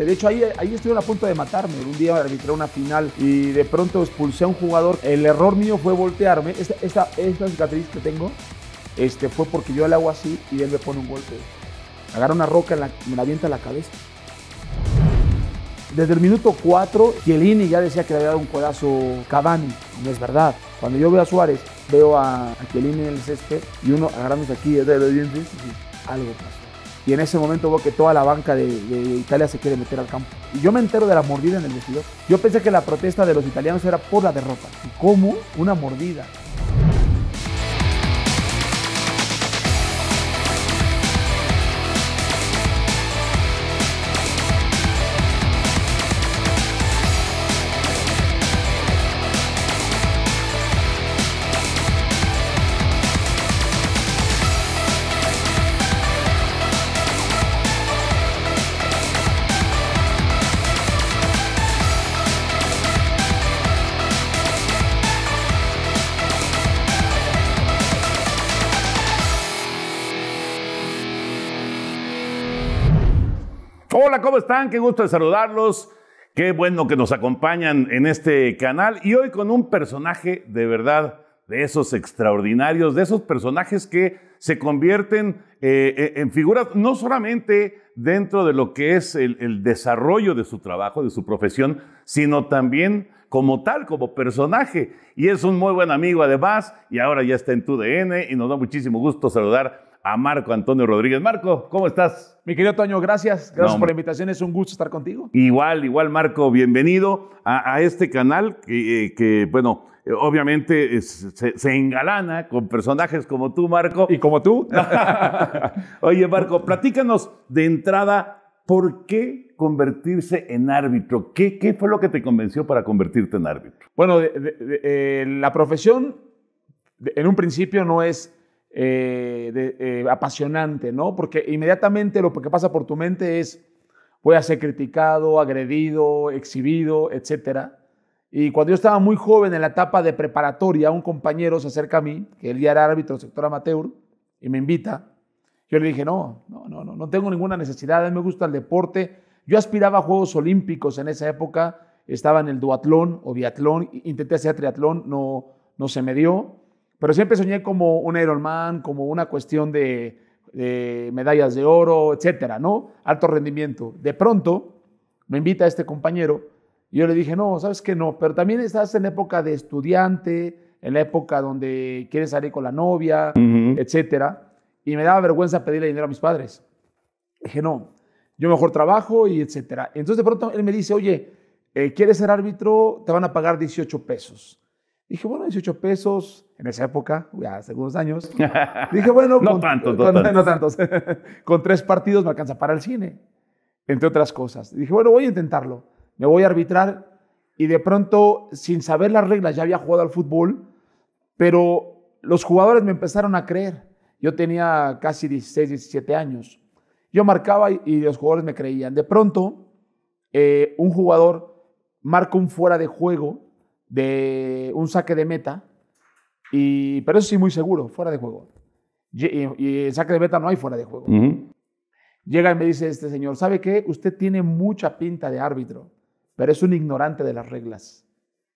De hecho, ahí, ahí a punto de matarme. Un día arbitré una final y de pronto expulsé a un jugador. El error mío fue voltearme. Esta, esta, cicatriz que tengo este, fue porque yo le hago así y él me pone un golpe. Agarra una roca, y me la avienta a la cabeza. Desde el minuto 4, Chiellini ya decía que le había dado un codazo Cavani. No es verdad. Cuando yo veo a Suárez, veo a, a Chiellini en el césped y uno agarrándose aquí de los dientes, algo pasó. Y en ese momento veo que toda la banca de, de, Italia se quiere meter al campo. Y yo me entero de la mordida en el vestidor. Yo pensé que la protesta de los italianos era por la derrota. ¿Y cómo? Una mordida. Están? Qué gusto de saludarlos. Qué bueno que nos acompañan en este canal y hoy con un personaje de verdad de esos extraordinarios, de esos personajes que se convierten eh, en figuras no solamente dentro de lo que es el, el desarrollo de su trabajo, de su profesión, sino también como tal, como personaje. Y es un muy buen amigo además, y ahora ya está en tu DN y nos da muchísimo gusto saludar a Marco Antonio Rodríguez. Marco, ¿cómo estás? Mi querido Toño, gracias. Gracias no, por la invitación. Es un gusto estar contigo. Igual, igual, Marco. Bienvenido a, a este canal que, eh, que bueno, obviamente es, se, se, engalana con personajes como tú, Marco. Y como tú. Oye, Marco, platícanos de entrada. ¿Por qué convertirse en árbitro? ¿Qué, ¿Qué, fue lo que te convenció para convertirte en árbitro? Bueno, de, de, de, eh, la profesión en un principio no es eh, eh, apasionante, ¿no? Porque inmediatamente lo que pasa por tu mente es, voy a ser criticado, agredido, exhibido, etc. Y cuando yo estaba muy joven en la etapa de preparatoria, un compañero se acerca a mí, que él ya era árbitro del sector amateur, y me invita. Yo le dije, no, no, no, no, no tengo ninguna necesidad, a mí me gusta el deporte. Yo aspiraba a Juegos Olímpicos en esa época, estaba en el duatlón o biatlón, intenté hacer triatlón, no, no se me dio. Pero siempre soñé como un Ironman, como una cuestión de, de, medallas de oro, etcétera, ¿no? Alto rendimiento. De pronto me invita este compañero y yo le dije, no, ¿sabes qué? No, pero también estás en época de estudiante, en la época donde quieres salir con la novia, uh -huh. etcétera. Y me daba vergüenza pedirle dinero a mis padres. Dije, no, yo mejor trabajo y etcétera. Entonces de pronto él me dice, oye, eh, ¿quieres ser árbitro? Te van a pagar 18 pesos. Dije, bueno, 18 pesos en esa época, ya hace algunos años. Dije, bueno, no, con, tantos, con, no, tantos. no tantos. con tres partidos me alcanza para el cine, entre otras cosas. Dije, bueno, voy a intentarlo. Me voy a arbitrar y de pronto, sin saber las reglas, ya había jugado al fútbol, pero los jugadores me empezaron a creer. Yo tenía casi 16, 17 años. Yo marcaba y, y los jugadores me creían. De pronto, eh, un jugador marca un fuera de juego de un saque de meta, y, pero eso sí muy seguro, fuera de juego. Y, y, el saque de meta no hay fuera de juego. Uh -huh. Llega y me dice este señor, ¿sabe qué? Usted tiene mucha pinta de árbitro, pero es un ignorante de las reglas.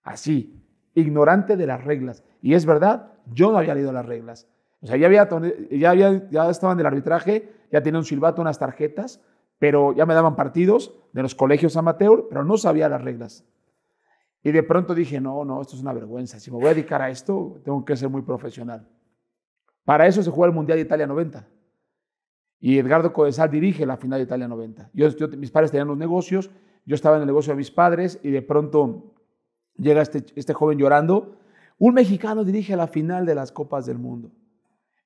Así, ignorante de las reglas. Y es verdad, yo no había leído las reglas. O sea, ya, había, ya, había, ya estaban del arbitraje, ya tenía un silbato, unas tarjetas, pero ya me daban partidos de los colegios amateur, pero no sabía las reglas. Y de pronto dije, no, no, esto es una vergüenza. Si me voy a dedicar a esto, tengo que ser muy profesional. Para eso se juega el Mundial de Italia 90. Y Edgardo Codesal dirige la final de Italia 90. Yo, yo, mis padres tenían los negocios, yo estaba en el negocio de mis padres y de pronto llega este, este joven llorando. Un mexicano dirige la final de las Copas del Mundo.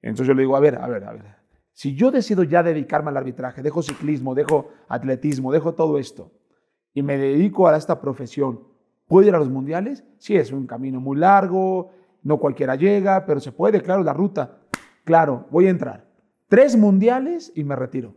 Entonces yo le digo, a ver, a ver, a ver. Si yo decido ya dedicarme al arbitraje, dejo ciclismo, dejo atletismo, dejo todo esto y me dedico a esta profesión, ¿Puedo ir a los mundiales? Sí, es un camino muy largo, no cualquiera llega, pero se puede, claro, la ruta. Claro, voy a entrar. Tres mundiales y me retiro.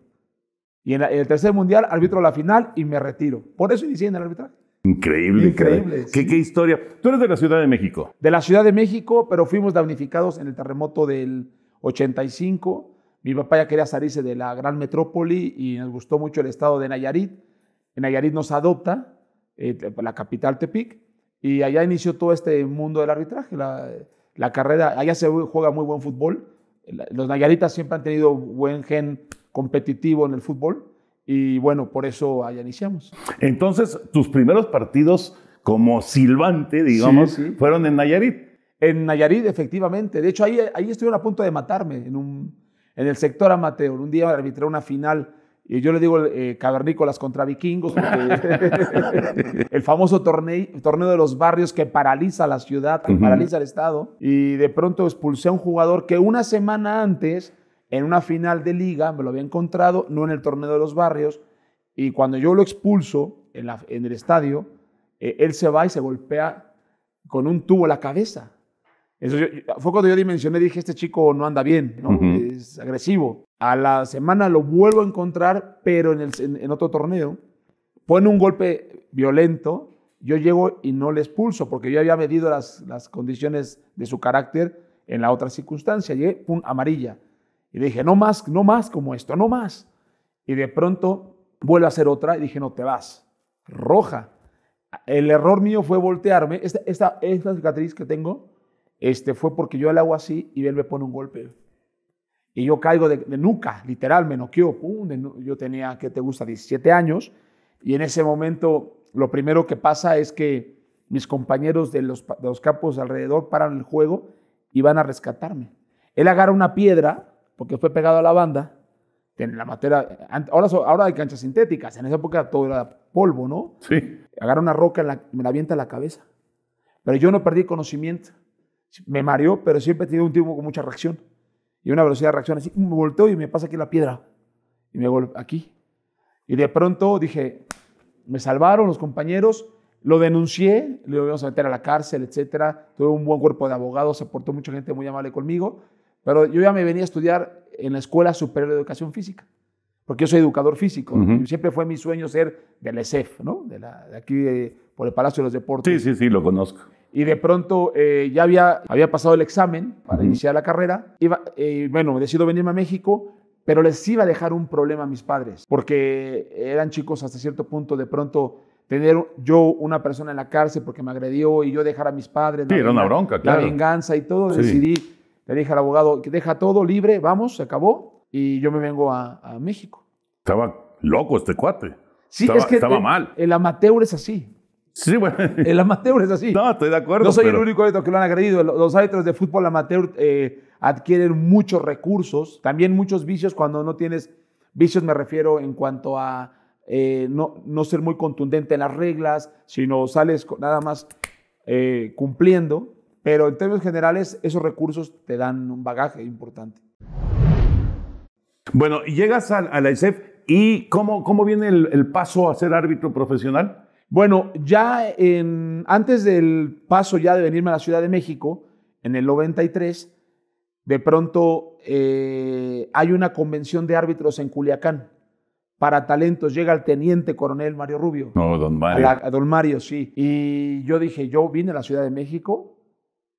Y en, la, en el tercer mundial arbitro la final y me retiro. Por eso inicié en el arbitraje. Increíble. Increíble. ¿Qué, ¿Qué, historia. Tú eres de la Ciudad de México. De la Ciudad de México, pero fuimos damnificados en el terremoto del 85. Mi papá ya quería salirse de la gran metrópoli y nos gustó mucho el estado de Nayarit. En Nayarit nos adopta, eh, la capital Tepic, y allá inició todo este mundo del arbitraje. La, la carrera, allá se juega muy buen fútbol. Los Nayaritas siempre han tenido buen gen competitivo en el fútbol y bueno, por eso allá iniciamos. Entonces, tus primeros partidos como silbante, digamos, fueron en Nayarit. En Nayarit, efectivamente. De hecho, ahí, ahí estuvieron a punto de matarme en, un, en el sector amateur. Un día arbitré una final y yo le digo eh, cavernícolas contra vikingos, porque el famoso torneo, torneo de los barrios que paraliza la ciudad, que paraliza el Estado. Y de pronto expulsé a un jugador que una semana antes, en una final de liga, me lo había encontrado, no en el torneo de los barrios. Y cuando yo lo expulso en, la, en el estadio, eh, él se va y se golpea con un tubo la cabeza. Eso fue cuando yo dimensioné, dije, este chico no anda bien, ¿no? Es agresivo. A la semana lo vuelvo a encontrar, pero en, otro torneo. Pone un golpe violento, yo llego y no le expulso, porque yo había medido las, condiciones de su carácter en la otra circunstancia. Llegué, pum, amarilla. Y dije, no más, no más como esto, no más. Y de pronto vuelve a hacer otra y dije, no te vas. Roja. El error mío fue voltearme. Esta, esta, esta cicatriz que tengo este, fue porque yo le hago así y él me pone un golpe. Y yo caigo de, nuca, literal, me noqueó. yo tenía, ¿qué te gusta? 17 años. Y en ese momento, lo primero que pasa es que mis compañeros de los, de los campos alrededor paran el juego y van a rescatarme. Él agarra una piedra, porque fue pegado a la banda, en la materia. Ahora, ahora hay canchas sintéticas, en esa época todo era polvo, ¿no? Sí. Agarra una roca y me la avienta a la cabeza. Pero yo no perdí conocimiento. Me mareó, pero siempre he tenido un tiempo con mucha reacción y una velocidad de reacción así, me volteo y me pasa aquí la piedra. Y me golpeo aquí. Y de pronto dije, me salvaron los compañeros, lo denuncié, le íbamos a meter a la cárcel, etcétera. Tuve un buen cuerpo de abogados, se aportó mucha gente muy amable conmigo, pero yo ya me venía a estudiar en la Escuela Superior de Educación Física, porque yo soy educador físico. Siempre fue mi sueño ser del ESEF, ¿no? De, la, de aquí, por el Palacio de los Deportes. Sí, sí, sí, lo conozco y de pronto eh, ya había, había pasado el examen para iniciar la carrera. Iba, eh, bueno, decido venirme a México, pero les iba a dejar un problema a mis padres, porque eran chicos hasta cierto punto, de pronto tener yo una persona en la cárcel porque me agredió y yo dejar a mis padres. Sí, era una bronca, claro. La venganza y todo, decidí, le dije al abogado, que deja todo libre, vamos, se acabó, y yo me vengo a, México. Estaba loco este cuate. Sí, es que estaba mal. El amateur es así. Sí, bueno. El amateur es así. No, estoy de acuerdo. No soy el único árbitro que lo han agredido. Los árbitros de fútbol amateur eh, adquieren muchos recursos, también muchos vicios cuando no tienes vicios, me refiero en cuanto a eh, no, no, ser muy contundente en las reglas, sino sales nada más eh, cumpliendo. Pero en términos generales, esos recursos te dan un bagaje importante. Bueno, llegas a, la ISEF y ¿cómo, cómo viene el, el paso a ser árbitro profesional? Bueno, ya en, antes del paso ya de venirme a la Ciudad de México, en el 93, de pronto eh, hay una convención de árbitros en Culiacán para talentos. Llega el teniente coronel Mario Rubio. No, don Mario. A, don Mario, sí. Y yo dije, yo vine a la Ciudad de México,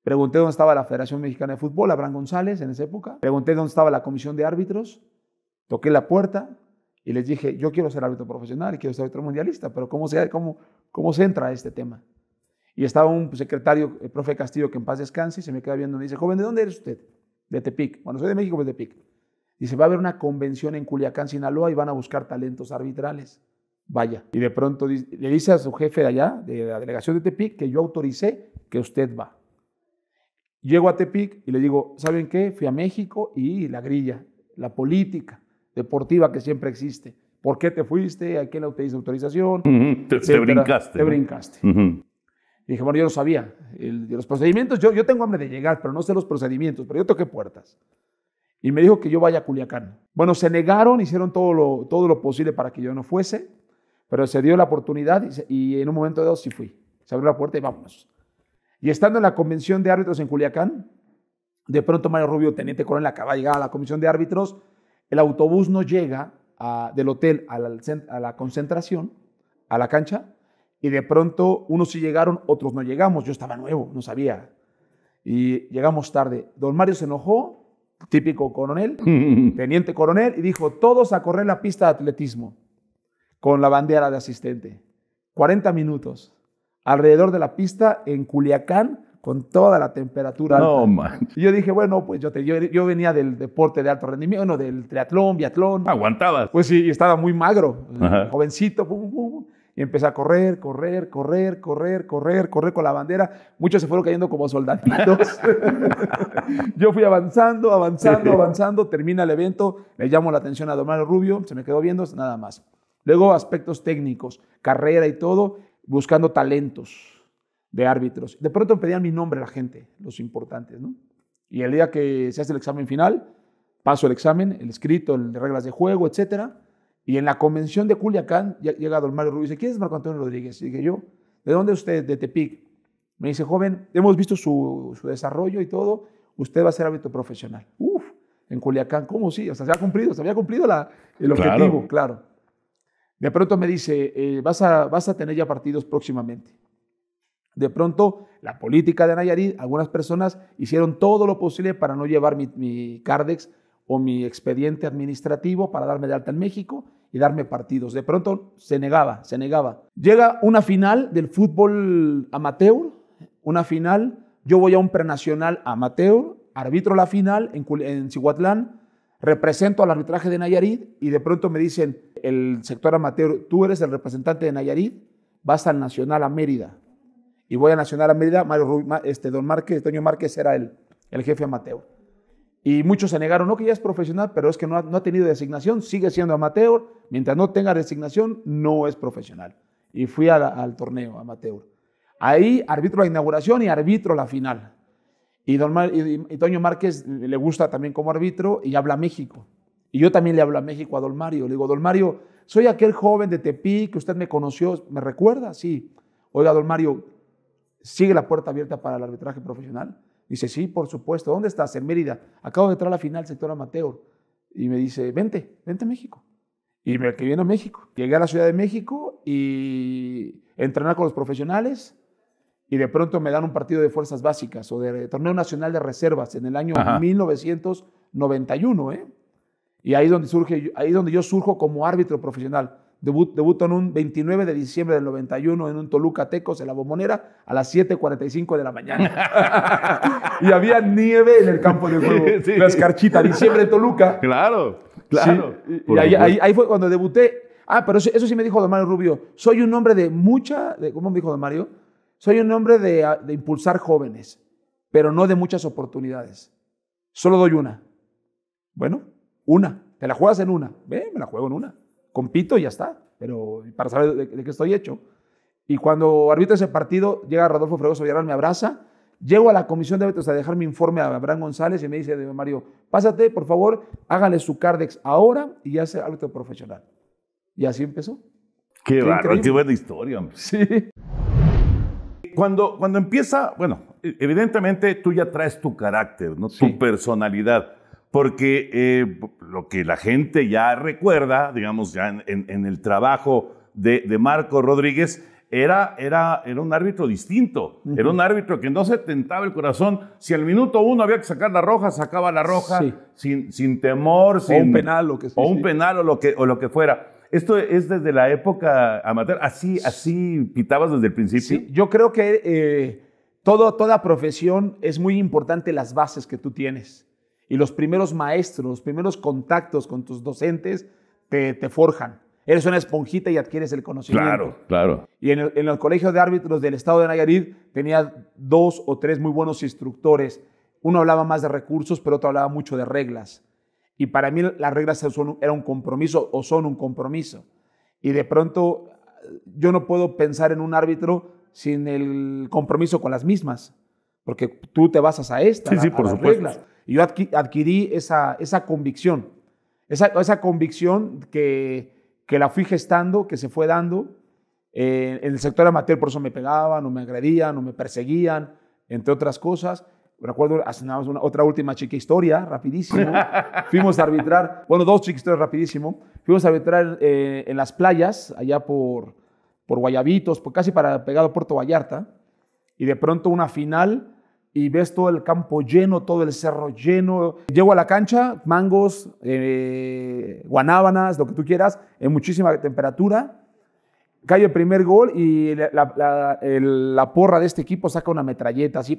pregunté dónde estaba la Federación Mexicana de Fútbol, Abraham González en esa época, pregunté dónde estaba la comisión de árbitros, toqué la puerta, y les dije, yo quiero ser árbitro profesional y quiero ser árbitro mundialista, pero ¿cómo se, cómo, cómo se entra a este tema? Y estaba un secretario, el profe Castillo, que en paz descanse, y se me queda viendo y me dice, joven, ¿de dónde eres usted? De Tepic. Bueno, soy de México, pues de Tepic. Dice, va a haber una convención en Culiacán, Sinaloa, y van a buscar talentos arbitrales. Vaya. Y de pronto le dice a su jefe de allá, de la delegación de Tepic, que yo autoricé que usted va. Llego a Tepic y le digo, ¿saben qué? Fui a México y la grilla, la política deportiva que siempre existe. ¿Por qué te fuiste? ¿A quién le pediste autorización? te, brincaste. Te brincaste. dije, bueno, yo no sabía. de los procedimientos, yo, yo tengo hambre de llegar, pero no sé los procedimientos, pero yo toqué puertas. Y me dijo que yo vaya a Culiacán. Bueno, se negaron, hicieron todo lo, todo lo posible para que yo no fuese, pero se dio la oportunidad y, y en un momento de dos sí fui. Se abrió la puerta y vámonos. Y estando en la convención de árbitros en Culiacán, de pronto Mario Rubio, teniente coronel, acaba de llegar a la comisión de árbitros el autobús no llega del hotel a la, concentración, a la cancha, y de pronto unos sí llegaron, otros no llegamos. Yo estaba nuevo, no sabía. Y llegamos tarde. Don Mario se enojó, típico coronel, teniente coronel, y dijo, todos a correr la pista de atletismo. con la bandera de asistente. 40 minutos. Alrededor de la pista en Culiacán con toda la temperatura. No, alta. man. Y yo dije, bueno, pues yo, te- yo, yo venía del deporte de alto rendimiento, bueno, del triatlón, biatlón. Aguantabas. Pues sí, y estaba muy magro, Ajá. jovencito, pum, pum, pum, y empecé a correr, correr, correr, correr, correr, correr con la bandera. Muchos se fueron cayendo como soldaditos. Yo fui avanzando, avanzando, avanzando, termina el evento, le llamo la atención a Don Mario Rubio, se me quedó viendo, nada más. Luego aspectos técnicos, carrera y todo, buscando talentos de árbitros. De pronto me pedían mi nombre la gente, los importantes, ¿no? Y el día que se hace el examen final, paso el examen, el escrito, el de reglas de juego, etcétera. Y en la convención de Culiacán lle- llega don Mario Rubio y dice, ¿quién es Marco Antonio Rodríguez? Y dije yo, ¿de dónde es usted? De Tepic. Me dice, joven, hemos visto su, su desarrollo y todo, usted va a ser árbitro profesional. Uf, en Culiacán, ¿cómo sí? O sea, se había cumplido, se había cumplido la- el Claro. objetivo, claro. De pronto me dice, eh, vas, a, vas a tener ya partidos próximamente. De pronto, la política de Nayarit, algunas personas hicieron todo lo posible para no llevar mi, mi Cardex o mi expediente administrativo para darme de alta en México y darme partidos. De pronto se negaba, se negaba. Llega una final del fútbol amateur, una final, yo voy a un prenacional amateur, arbitro la final en, en Cihuatlán, represento al arbitraje de Nayarit y de pronto me dicen, el sector amateur, tú eres el representante de Nayarit, vas al Nacional a Mérida. Y voy a Nacional a Mérida, Mario Ma- este, don Márquez, Toño Márquez era el, el jefe amateur. Y muchos se negaron, no que ya es profesional, pero es que no ha, no ha tenido designación, sigue siendo amateur, mientras no tenga designación, no es profesional. Y fui la- al torneo amateur. Ahí arbitro la inauguración y arbitro la final. Y, don Mar- y- y Toño Márquez le gusta también como árbitro y habla México. Y yo también le hablo a México a Don Mario. Le digo, Don Mario, soy aquel joven de Tepic que usted me conoció, ¿me recuerda? Sí. Oiga, Don Mario, ¿sigue la puerta abierta para el arbitraje profesional? Dice, sí, por supuesto. ¿Dónde estás? En Mérida. Acabo de entrar a la final sector amateur. Y me dice, vente, vente a México. Y me que viene a México. Llegué a la Ciudad de México y entrenar con los profesionales. Y de pronto me dan un partido de fuerzas básicas o de torneo nacional de reservas en el año Ajá. 1991. ¿eh? Y ahí es donde, surge, ahí es donde yo surjo como árbitro profesional. Debut, debuto en un 29 de diciembre del 91 en un Toluca Tecos en la Bombonera a las 7.45 de la mañana. y había nieve en el campo de juego. Sí, sí. La escarchita, diciembre en Toluca. Claro, claro. Sí, y- ahí, ahí- ahí fue cuando debuté. Ah, pero eso, eso sí me dijo Don Mario Rubio. Soy un hombre de mucha, de, ¿cómo me dijo Don Mario? Soy un hombre de, ah, de impulsar jóvenes, pero no de muchas oportunidades. Solo doy una. Bueno, una. Te la juegas en una. Ve, me la juego en una. Compito y ya está. Pero para saber de, de qué estoy hecho. Y cuando arbitro ese partido, llega Rodolfo Fregoso Villarreal, me abraza. Llego a la comisión de árbitros a dejar mi informe a Abraham González y me dice, "Don Mario, pásate, por favor, hágale su Cardex ahora y ya sea árbitro profesional. Y así empezó. Qué, Qué bárbaro, qué buena historia. hombre. Sí. Cuando, cuando empieza, bueno, e- evidentemente tú ya traes tu carácter, ¿no? Sí. tu personalidad, porque eh, lo que la gente ya recuerda, digamos, ya en, en- en el trabajo de, de Marco Rodríguez, era, era, era un árbitro distinto, era un árbitro que no se tentaba el corazón. Si al minuto uno había que sacar la roja, sacaba la roja Sí. sin, sin temor, O sin, un penal, lo que sea. o un sí. penal o lo que, o lo que fuera. Esto es desde la época amateur. Así, así pitabas desde el principio. Sí, yo creo que eh, todo, toda profesión es muy importante las bases que tú tienes. Y los primeros maestros, los primeros contactos con tus docentes te, te forjan. Eres una esponjita y adquieres el conocimiento. Claro, claro. Y en el, en el colegio de árbitros del estado de Nayarit tenía dos o tres muy buenos instructores. Uno hablaba más de recursos, pero otro hablaba mucho de reglas. Y para mí las reglas son, era un compromiso o son un compromiso. Y de pronto yo no puedo pensar en un árbitro sin el compromiso con las mismas, porque tú te basas a esta, Sí, a- sí, a por las supuesto. reglas. Y yo adqui- adquirí esa, esa convicción, esa, esa convicción que, que la fui gestando, que se fue dando. Eh, en el sector amateur por eso me pegaban, o me agredían, o me perseguían, entre otras cosas. Recuerdo, hacíamos una, otra última chica historia, rapidísimo. Fuimos a arbitrar, bueno, dos chicas historias rapidísimo. Fuimos a arbitrar eh, en las playas, allá por, por Guayabitos, por, casi para pegado a Puerto Vallarta. Y de pronto una final y ves todo el campo lleno, todo el cerro lleno. Llego a la cancha, mangos, eh, guanábanas, lo que tú quieras, en muchísima temperatura. Cae el primer gol y la, la- el- la porra de este equipo saca una metralleta así.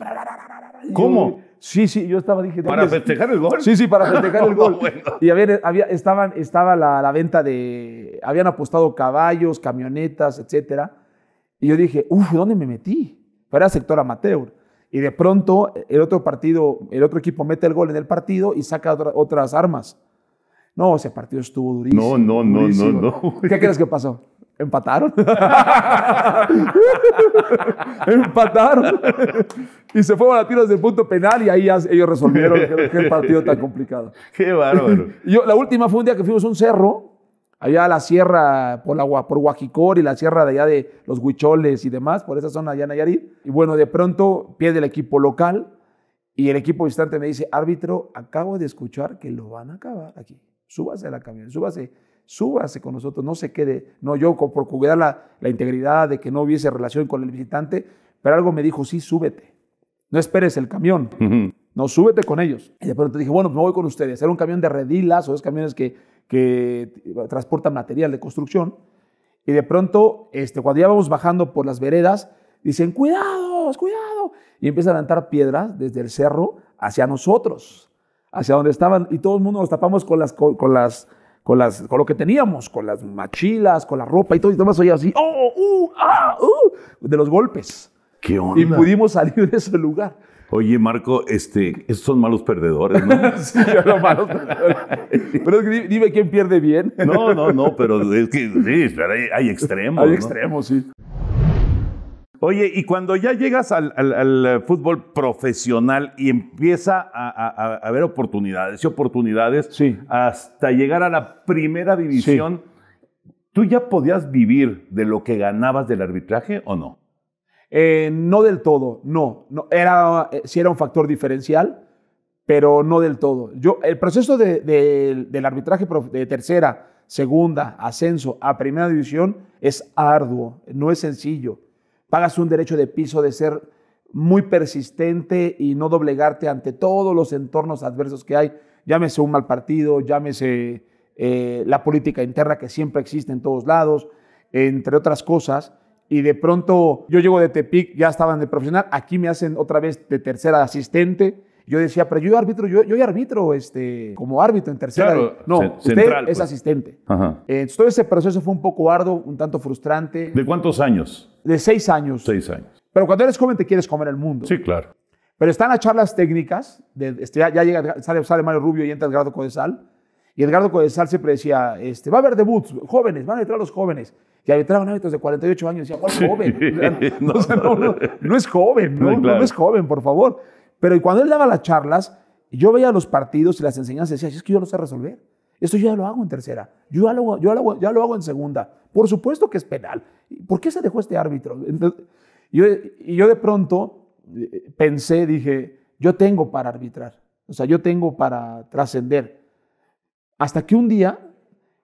¿Cómo? sí, sí, yo estaba, dije... ¿Para festejar el gol? Sí, sí, para festejar el gol. Bueno. Y había, había- estaban, estaba la, la venta de. Habían apostado caballos, camionetas, etcétera. Y yo dije, uff, ¿dónde me metí? Pero era sector amateur. Y de pronto, el otro partido, el otro equipo mete el gol en el partido y saca otra- otras armas. No, ese partido estuvo durísimo. No, no, no, durísimo. no, no. ¿Qué crees que pasó? ¿Empataron? Empataron. y se fueron a tiros de punto penal y ahí ya ellos resolvieron qué, qué partido tan complicado. Qué bárbaro. Yo, la última fue un día que fuimos a un cerro, allá a la sierra, por, la, Gua- por Huajicor y la sierra de allá de los Huicholes y demás, por esa zona allá en Nayarit. Y bueno, de pronto pierde el equipo local y el equipo visitante me dice, árbitro, acabo de escuchar que lo van a acabar aquí. Súbase a la camioneta, súbase, súbase con nosotros, no se quede. No, yo por cuidar la, la integridad de que no hubiese relación con el visitante, pero algo me dijo, sí, súbete. No esperes el camión. No, súbete con ellos. Y de pronto dije, bueno, pues me voy con ustedes. Era un camión de redilas o esos camiones que, que transportan material de construcción. Y de pronto, este, cuando ya vamos bajando por las veredas, dicen, cuidados, cuidado. Y empiezan a levantar piedras desde el cerro hacia nosotros, hacia donde estaban. Y todo el mundo nos tapamos con las, con, con las, con las, con lo que teníamos, con las machilas, con la ropa y todo. Y todo más oía así, oh, uh, ah, uh, de los golpes. ¿Qué onda? Y pudimos salir de ese lugar. Oye, Marco, este, estos son malos perdedores, ¿no? Sí, yo lo malo. Pero es que di- dime quién pierde bien. No, no, no, pero es que sí, pero hay, hay extremos. Hay ¿no? extremos, sí. Oye, y cuando ya llegas al, al- al fútbol profesional y empieza a, a- a haber oportunidades y oportunidades Sí. hasta llegar a la primera división, ¿tú ya podías vivir de lo que ganabas del arbitraje o no? Eh, no del todo, no. era, eh, sí era un factor diferencial, pero no del todo. Yo, el proceso de- de- del arbitraje de tercera, segunda, ascenso a primera división es arduo, no es sencillo. Pagas un derecho de piso de ser muy persistente y no doblegarte ante todos los entornos adversos que hay. Llámese un mal partido, llámese eh, la política interna que siempre existe en todos lados, entre otras cosas. Y de pronto yo llego de Tepic, ya estaban de profesional, aquí me hacen otra vez de tercera asistente. Yo decía, pero yo arbitro, yo, yo arbitro este, como árbitro en tercera. Claro, no, usted es pues. asistente. Ajá. Eh, entonces, todo ese proceso fue un poco arduo, un tanto frustrante. ¿De cuántos años? De seis años. Seis años. Pero cuando eres joven te quieres comer el mundo. Sí, claro. Pero están las charlas técnicas, de, este, ya, ya llega, sale, sale Mario Rubio y entra Edgardo Codesal. Y Edgardo Codesal siempre decía, este, va a haber debuts, jóvenes, van a entrar los jóvenes. Y arbitraban árbitros de 48 años. Y decía, ¿cuál joven? No, o sea, no, no, no es joven, no, No, claro. no es joven, por favor. Pero y cuando él daba las charlas, yo veía los partidos y las enseñanzas y decía, es que yo lo sé resolver. Esto yo ya lo hago en tercera. Yo ya lo, yo lo hago- ya lo hago en segunda. Por supuesto que es penal. ¿Por qué se dejó este árbitro? Entonces, yo, y yo de pronto eh, pensé, dije, yo tengo para arbitrar. O sea, yo tengo para trascender. Hasta que un día,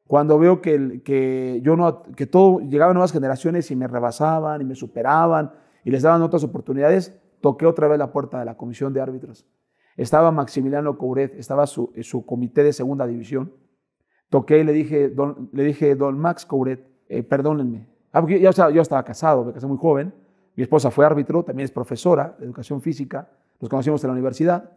cuando veo que, que yo no, que todo, llegaban nuevas generaciones y me rebasaban y me superaban y les daban otras oportunidades, toqué otra vez la puerta de la comisión de árbitros. Estaba Maximiliano Couret, estaba su, su comité de segunda división. Toqué y le dije, don, le dije, don Max Couret, eh, perdónenme. Ah, porque yo, yo estaba casado, me casé muy joven. Mi esposa fue árbitro, también es profesora de educación física. Nos conocimos en la universidad.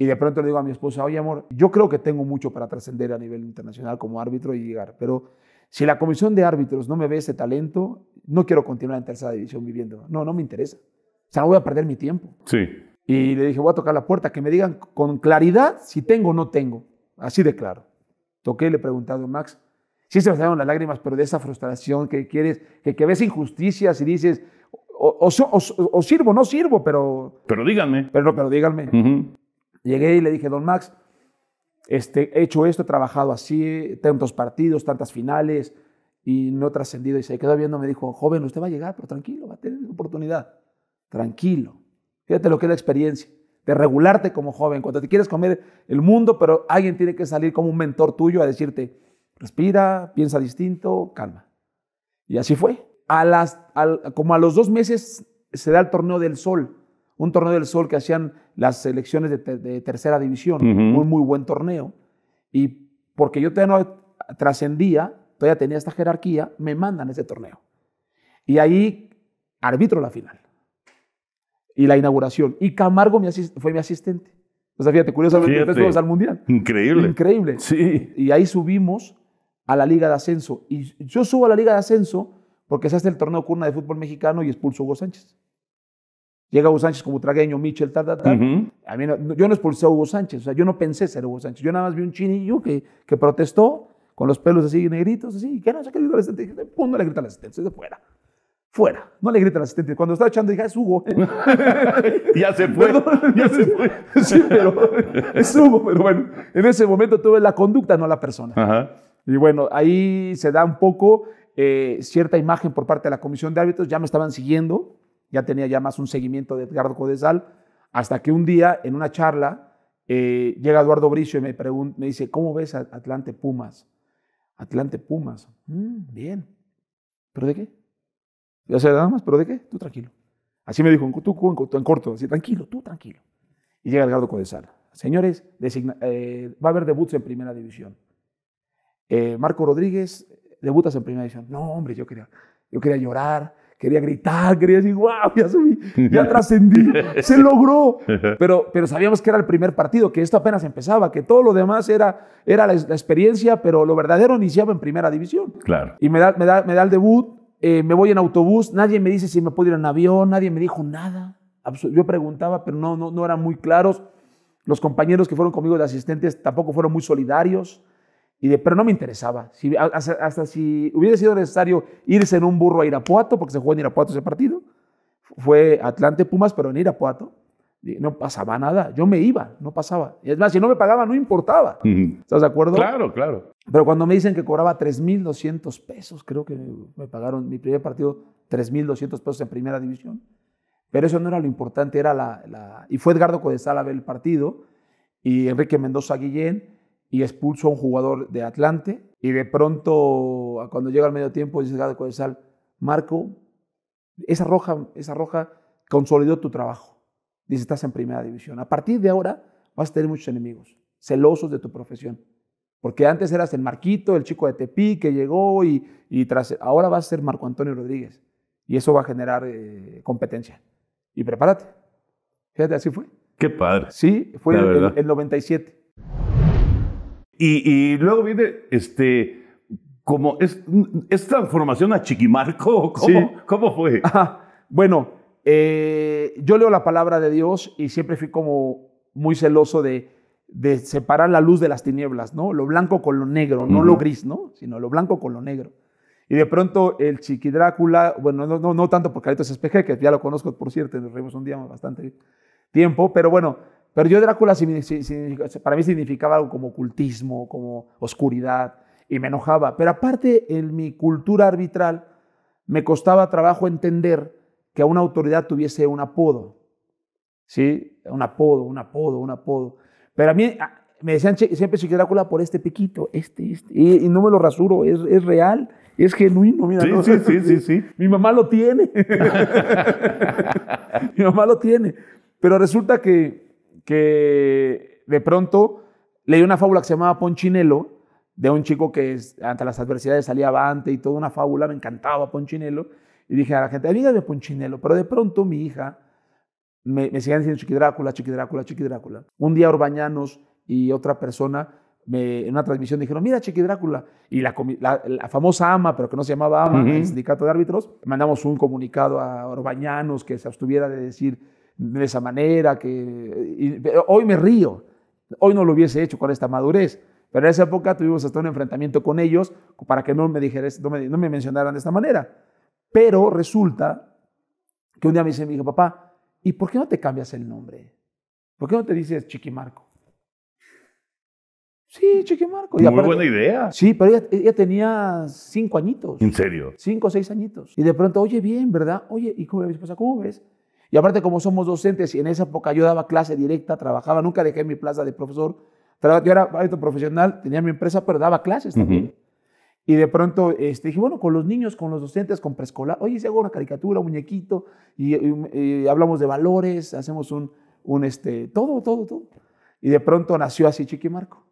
Y de pronto le digo a mi esposa, oye amor, yo creo que tengo mucho para trascender a nivel internacional como árbitro y llegar, pero si la comisión de árbitros no me ve ese talento, no quiero continuar en tercera división viviendo. No, no me interesa. O sea, no voy a perder mi tiempo. Sí. Y le dije, voy a tocar la puerta, que me digan con claridad si tengo o no tengo. Así de claro. Toqué y le pregunté a don Max. Sí se me salieron las lágrimas, pero de esa frustración que quieres, que, que ves injusticias y dices, o, o so- o- o sirvo, no sirvo, pero, Pero díganme. pero, no, pero díganme. Ujú. Llegué y le dije, don Max, este, he hecho esto, he trabajado así, tantos partidos, tantas finales, y no trascendido. Y se quedó viendo, me dijo, joven, usted va a llegar, pero tranquilo, va a tener oportunidad. Tranquilo. Fíjate lo que es la experiencia, de regularte como joven, cuando te quieres comer el mundo, pero alguien tiene que salir como un mentor tuyo a decirte, respira, piensa distinto, calma. Y así fue. A las, como a los dos meses se da el torneo del sol, un torneo del Sol que hacían las selecciones de, te- de tercera división, Ujú. un muy buen torneo. Y porque yo todavía no trascendía, todavía tenía esta jerarquía, me mandan a ese torneo. Y ahí arbitro la final y la inauguración. Y Camargo mi fue mi asistente. O sea, fíjate, curiosamente, fuimos al Mundial. Increíble. Increíble. Sí. Y ahí subimos a la Liga de Ascenso. Y yo subo a la Liga de Ascenso porque se hace el torneo Curna de fútbol mexicano y expulso a Hugo Sánchez. Llega Hugo Sánchez como tragueño, Michel, tal, tal, tal. Ujú. A mí no- yo no expulsé a Hugo Sánchez, o sea, yo no pensé ser Hugo Sánchez. Yo nada más vi un chinillo que, que protestó con los pelos así negritos, así, que no sé qué le grita al asistente. Dije, pum, no le grita al asistente, de fuera. Fuera, no le grita al asistente. Cuando estaba echando, dije, "Ah, es Hugo. Ya se fue. Perdón. Ya se fue. sí, pero es Hugo, pero bueno, en ese momento tuve la conducta, no la persona. Ajá. Y bueno, ahí se da un poco eh, cierta imagen por parte de la comisión de árbitros. Ya me estaban siguiendo, ya tenía ya más un seguimiento de Edgardo Codesal, hasta que un día en una charla eh, llega Eduardo Bricio y me, me dice, ¿cómo ves a Atlante Pumas? Atlante Pumas. "Mm, bien. ¿Pero de qué? Ya sé, nada más, ¿pero de qué? Tú tranquilo. Así me dijo, tú en corto, así, tranquilo, tú tranquilo. Y llega Edgardo Codesal. Señores, designa- eh, va a haber debuts en primera división. Eh, Marco Rodríguez, debutas en primera división. No, hombre, yo quería, yo quería llorar, quería gritar, quería decir, wow, ya subí, ya trascendí, se logró. Pero, pero sabíamos que era el primer partido, que esto apenas empezaba, que todo lo demás era, era la, la experiencia, pero lo verdadero iniciaba en primera división. Claro. Y me da, me da, me da el debut, eh, me voy en autobús, nadie me dice si me puedo ir en avión, nadie me dijo nada. Yo preguntaba, pero no, no, no eran muy claros. Los compañeros que fueron conmigo de asistentes tampoco fueron muy solidarios. Y de, pero no me interesaba. Si, hasta, hasta si hubiera sido necesario irse en un burro a Irapuato, porque se jugó en Irapuato ese partido, fue Atlante Pumas, pero en Irapuato, no pasaba nada. Yo me iba, no pasaba. Y es más, si no me pagaban, no importaba. Ujú. ¿Estás de acuerdo? Claro, claro. Pero cuando me dicen que cobraba 3.200 pesos, creo que me, me pagaron mi primer partido 3.200 pesos en primera división. Pero eso no era lo importante, era la... la- y fue Edgardo Codesal a ver el partido y Enrique Mendoza Guillén y expulsó a un jugador de Atlante y de pronto, cuando llega al medio tiempo, dice Edgardo Codesal, Marco, esa roja, esa roja consolidó tu trabajo. Dice, estás en primera división. A partir de ahora vas a tener muchos enemigos, celosos de tu profesión. Porque antes eras el Marquito, el chico de Tepí que llegó y, y tras, ahora vas a ser Marco Antonio Rodríguez. Y eso va a generar eh, competencia. Y prepárate. Fíjate, así fue. Qué padre. Sí, fue el- el 97. Y, y luego viene este. Como es, ¿es transformación a Chiquimarco? ¿Cómo, Sí. ¿Cómo fue? Ajá. Bueno, eh, yo leo la palabra de Dios y siempre fui como muy celoso de, de separar la luz de las tinieblas, ¿no? Lo blanco con lo negro, no Ujú. lo gris, ¿no? Sino lo blanco con lo negro. Y de pronto el Chiqui Drácula, bueno, no, no, no tanto por Carlitos Espeje, que ya lo conozco, por cierto, nos reímos un día bastante tiempo, pero bueno, pero yo Drácula para mí significaba algo como ocultismo, como oscuridad, y me enojaba. Pero aparte, en mi cultura arbitral, me costaba trabajo entender que a una autoridad tuviese un apodo. ¿Sí? Un apodo, un apodo, un apodo. Pero a mí ah, me decían siempre Chiqui Drácula por este piquito, este, este. Y, y no me lo rasuro, es, es real, es genuino. Mira, Sí, ¿no? sí, sí, sí, sí. Mi mamá lo tiene. Mi mamá lo tiene. Pero resulta que, que de pronto leí una fábula que se llamaba Ponchinelo, de un chico que ante las adversidades salía avante y toda una fábula, me encantaba Ponchinelo. Y dije a la gente, dígame Ponchinelo. Pero de pronto mi hija me, me seguían diciendo Chiqui Drácula, Chiqui Drácula, Chiqui Drácula. Un día Orbañanos y otra persona me- en una transmisión dijeron, mira Chiqui Drácula. Y la, comi- la- la famosa AMA, pero que no se llamaba AMA, Ujú. el sindicato de árbitros, mandamos un comunicado a Orbañanos que se abstuviera de decir de esa manera, que y- pero hoy me río. Hoy no lo hubiese hecho con esta madurez. Pero en esa época tuvimos hasta un enfrentamiento con ellos para que no me, dijeras, no me, no me mencionaran de esta manera. Pero resulta que un día me dice mi hijo, papá, ¿y por qué no te cambias el nombre? ¿Por qué no te dices Chiquimarco? Sí, Chiquimarco. Muy aparte- buena idea. Sí, pero ella, ella tenía cinco añitos. En serio. Cinco o seis añitos. Y de pronto, oye, bien, ¿verdad? Oye, ¿y cómo ¿cómo ves? Y aparte, como somos docentes, y en esa época yo daba clase directa, trabajaba, nunca dejé mi plaza de profesor. Yo era profesional, tenía mi empresa, pero daba clases también. Ujú. Y de pronto este, dije, bueno, con los niños, con los docentes, con preescolar, oye, si hago una caricatura, un muñequito, y, y- y hablamos de valores, hacemos un, un, este, todo, todo, todo. Y de pronto nació así Chiquimarco.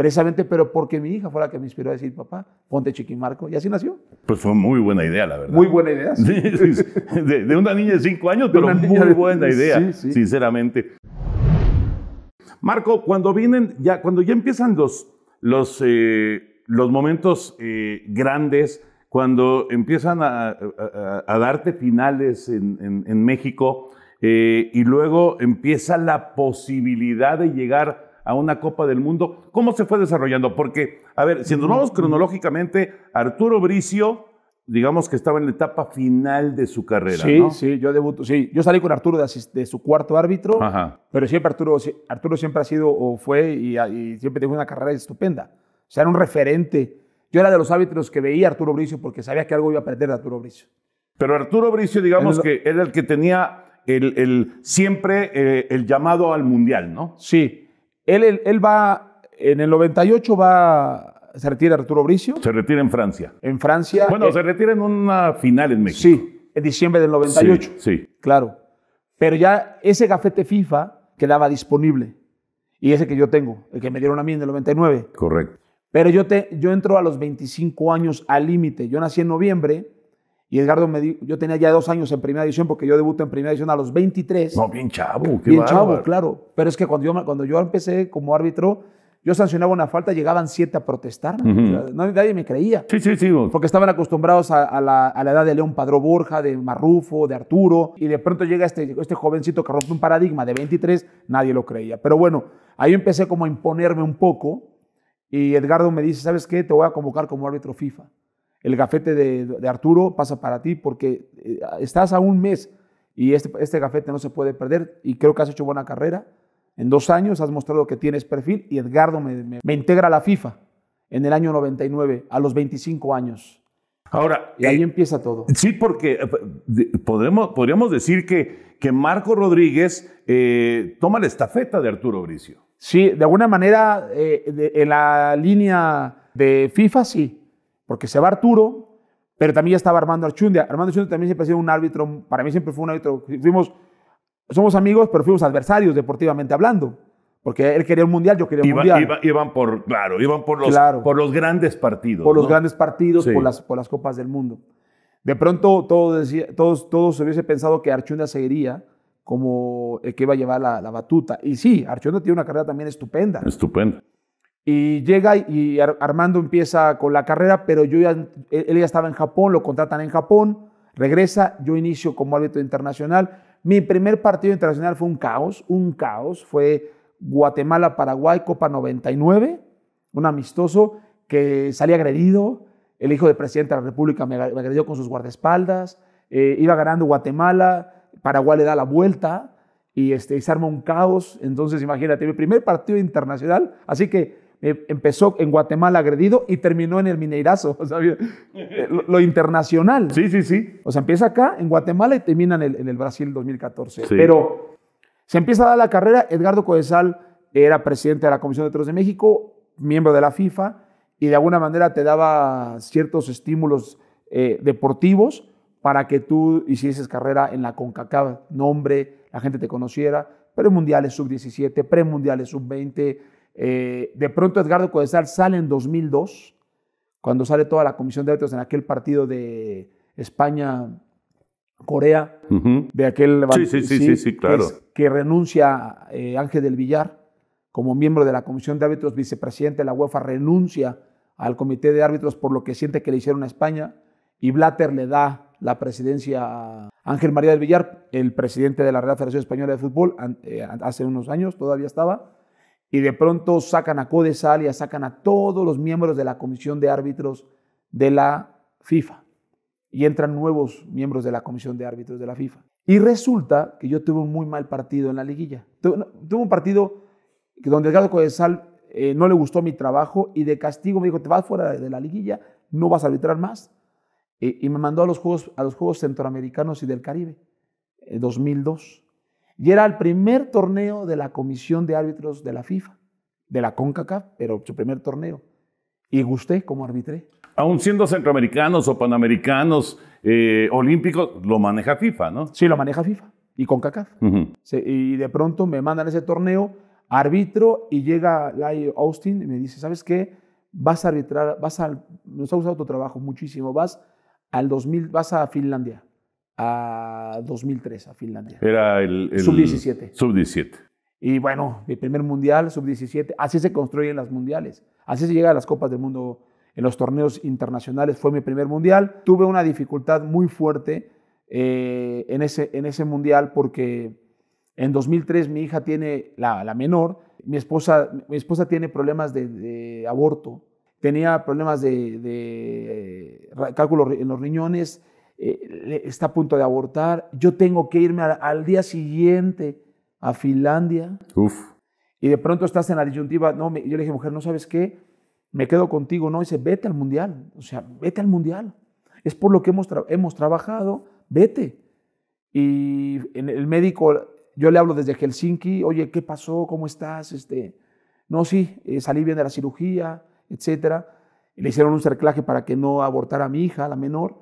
Precisamente, pero porque mi hija fue la que me inspiró a decir, papá, ponte Chiquimarco. Y así nació. Pues fue muy buena idea, la verdad. Muy buena idea. sí. De, de una niña de cinco años, De pero una muy de- buena idea, Sí, sí. sinceramente. Marco, cuando vienen, ya, cuando ya empiezan los, los, eh, los momentos eh, grandes, cuando empiezan a, a- a- a darte finales en, en- en México eh, y luego empieza la posibilidad de llegar a una Copa del Mundo, ¿cómo se fue desarrollando? Porque, a ver, si nos vamos cronológicamente, Arturo Bricio, digamos que estaba en la etapa final de su carrera, Sí, ¿no? sí, yo debuto. Sí, yo salí con Arturo de, de su cuarto árbitro, Ajá. pero siempre Arturo, Arturo siempre ha sido o fue y, y siempre tuvo una carrera estupenda. O sea, era un referente. Yo era de los árbitros que veía a Arturo Bricio porque sabía que algo iba a perder de Arturo Bricio. Pero Arturo Bricio, digamos que era el que tenía el, el- siempre eh, el llamado al mundial, ¿no? Sí, él, él, él va, en el 98 va, se retira Arturo Bricio Se retira en Francia. en Francia. Bueno, Eh, se retira en una final en México. Sí, en diciembre del 98. Sí, sí. Claro. Pero ya ese gafete FIFA quedaba disponible. Y ese que yo tengo, el que me dieron a mí en el 99. correcto. Pero yo, te, yo entro a los 25 años al límite. Yo nací en noviembre y Edgardo me dijo, yo tenía ya dos años en primera división porque yo debuto en primera división a los 23. No, bien chavo, qué bien chavo, bárbaro. claro. Pero es que cuando yo, cuando yo empecé como árbitro, yo sancionaba una falta, llegaban siete a. O sea, no- nadie me creía. Sí, sí, sí. Porque estaban acostumbrados a, a la, a la edad de León Padró Borja, de Marrufo, de Arturo, y de pronto llega este, este jovencito que rompe un paradigma de 23, nadie lo creía. Pero bueno, ahí empecé como a imponerme un poco, y Edgardo me dice, ¿sabes qué? Te voy a convocar como árbitro FIFA. El gafete de, de Arturo pasa para ti porque eh, estás a un mes y este, este gafete no se puede perder y creo que has hecho buena carrera. En dos años has mostrado que tienes perfil y Edgardo me, me- me integra a la FIFA en el año 99, a los 25 años. Ahora, Y ahí eh, empieza todo. sí, porque eh, podremos, podríamos decir que, que Marco Rodríguez eh, toma la estafeta de Arturo Bricio. Sí, de alguna manera, eh, de- en la línea de FIFA, sí, porque se va Arturo, pero también ya estaba Armando Archundia. Armando Archundia también siempre ha sido un árbitro, para mí siempre fue un árbitro, fuimos, somos amigos, pero fuimos adversarios deportivamente hablando, porque él quería un mundial, yo quería un Iba- mundial. iba- iban por, claro, iban por los, Claro. por los grandes partidos. por los ¿no? grandes partidos, Sí. por, las, por las Copas del Mundo. De pronto todo decía- todos, todos se hubiese pensado que Archunda seguiría como el que iba a llevar la, la batuta. Y sí, Archunda tiene una carrera también estupenda. Estupendo. Y llega y, y Ar- Armando empieza con la carrera, pero yo ya, él, ya estaba en Japón, lo contratan en Japón, regresa, yo inicio como árbitro internacional. Mi primer partido internacional fue un caos, un caos. Fue Guatemala-Paraguay, Copa 99, un amistoso que salí agredido. El hijo del presidente de la República me, ag- me agredió con sus guardaespaldas. Eh, iba ganando Guatemala, Paraguay le da la vuelta y, este, y se arma un caos. Entonces, imagínate, mi primer partido internacional, así que empezó en Guatemala agredido y terminó en el Mineirazo, o sea, eh, lo, lo internacional. Sí, sí, sí. O sea, empieza acá, en Guatemala, y termina en el, en el Brasil 2014. Sí. Pero se empieza a dar la carrera. Edgardo Codesal era presidente de la Comisión de Toros de México, miembro de la FIFA, y de alguna manera te daba ciertos estímulos eh, deportivos para que tú hicieses carrera en la CONCACAF, nombre, la gente te conociera, premundiales sub-17, premundiales sub-20. Eh, de pronto Edgardo Codesal sale en 2002, cuando sale toda la comisión de árbitros en aquel partido de España-Corea, de aquel Sí, sí, sí, sí, sí, que claro. es- Que, renuncia eh, Ángel del Villar como miembro de la comisión de árbitros, vicepresidente de la UEFA, renuncia al comité de árbitros por lo que siente que le hicieron a España y Blatter le da la presidencia a Ángel María del Villar, el presidente de la Real Federación Española de Fútbol, eh, hace unos años, todavía estaba, y de pronto sacan a Codesal y sacan a todos los miembros de la comisión de árbitros de la FIFA y entran nuevos miembros de la comisión de árbitros de la FIFA. Y resulta que yo tuve un muy mal partido en la liguilla. Tuve, un partido donde Edgardo Codesal eh, no le gustó mi trabajo y de castigo me dijo, te vas fuera de, la liguilla, no vas a arbitrar más. Eh, y me mandó a los Juegos, a los Juegos Centroamericanos y del Caribe, en 2002. Y era el primer torneo de la Comisión de Árbitros de la FIFA, de la CONCACAF, pero su primer torneo. Y gusté como arbitré. Aún siendo centroamericanos o panamericanos, eh, olímpicos, lo maneja FIFA, ¿no? Sí, lo maneja FIFA y con CACAF. y de pronto me mandan ese torneo, arbitro y llega Lai Austin y me dice, ¿sabes qué? Vas a arbitrar, vas a, nos ha usado tu trabajo muchísimo, vas al 2000, vas a Finlandia, a 2003 a Finlandia. Era el... Sub-17. Sub-17. Y bueno, mi primer mundial, sub-17, así se construyen las mundiales, así se llega a las Copas del Mundo en los torneos internacionales, fue mi primer mundial. Tuve una dificultad muy fuerte eh, en, ese, en ese mundial porque en 2003 mi hija tiene, la, la menor, mi esposa, mi esposa tiene problemas de, aborto, tenía problemas de, de eh, cálculo en los riñones, eh, está a punto de abortar, yo tengo que irme al, día siguiente a Finlandia. Uf. Y de pronto estás en la disyuntiva, no, yo le dije, mujer, ¿no sabes qué? Me quedo contigo, ¿no? dice, vete al mundial, o sea, vete al mundial. Es por lo que hemos, hemos trabajado, vete. Y en el médico, yo le hablo desde Helsinki, oye, ¿qué pasó? ¿Cómo estás? Este, no, sí, eh, salí bien de la cirugía, etcétera. Le hicieron un cerclaje para que no abortara a mi hija, la menor.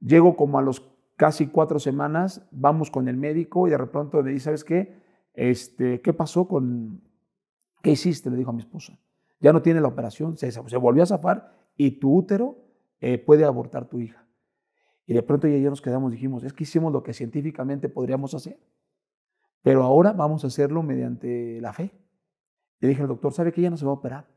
Llego como a los casi cuatro semanas, vamos con el médico y de repente me dice, ¿sabes qué? Este, ¿Qué pasó con... ¿Qué hiciste? Le dijo a mi esposa. Ya no tiene la operación, se, se volvió a zafar y tu útero eh, puede abortar tu hija. Y de pronto ya nos quedamos, dijimos, es que hicimos lo que científicamente podríamos hacer, pero ahora vamos a hacerlo mediante la fe. Le dije al doctor, ¿sabe que ya no se va a operar?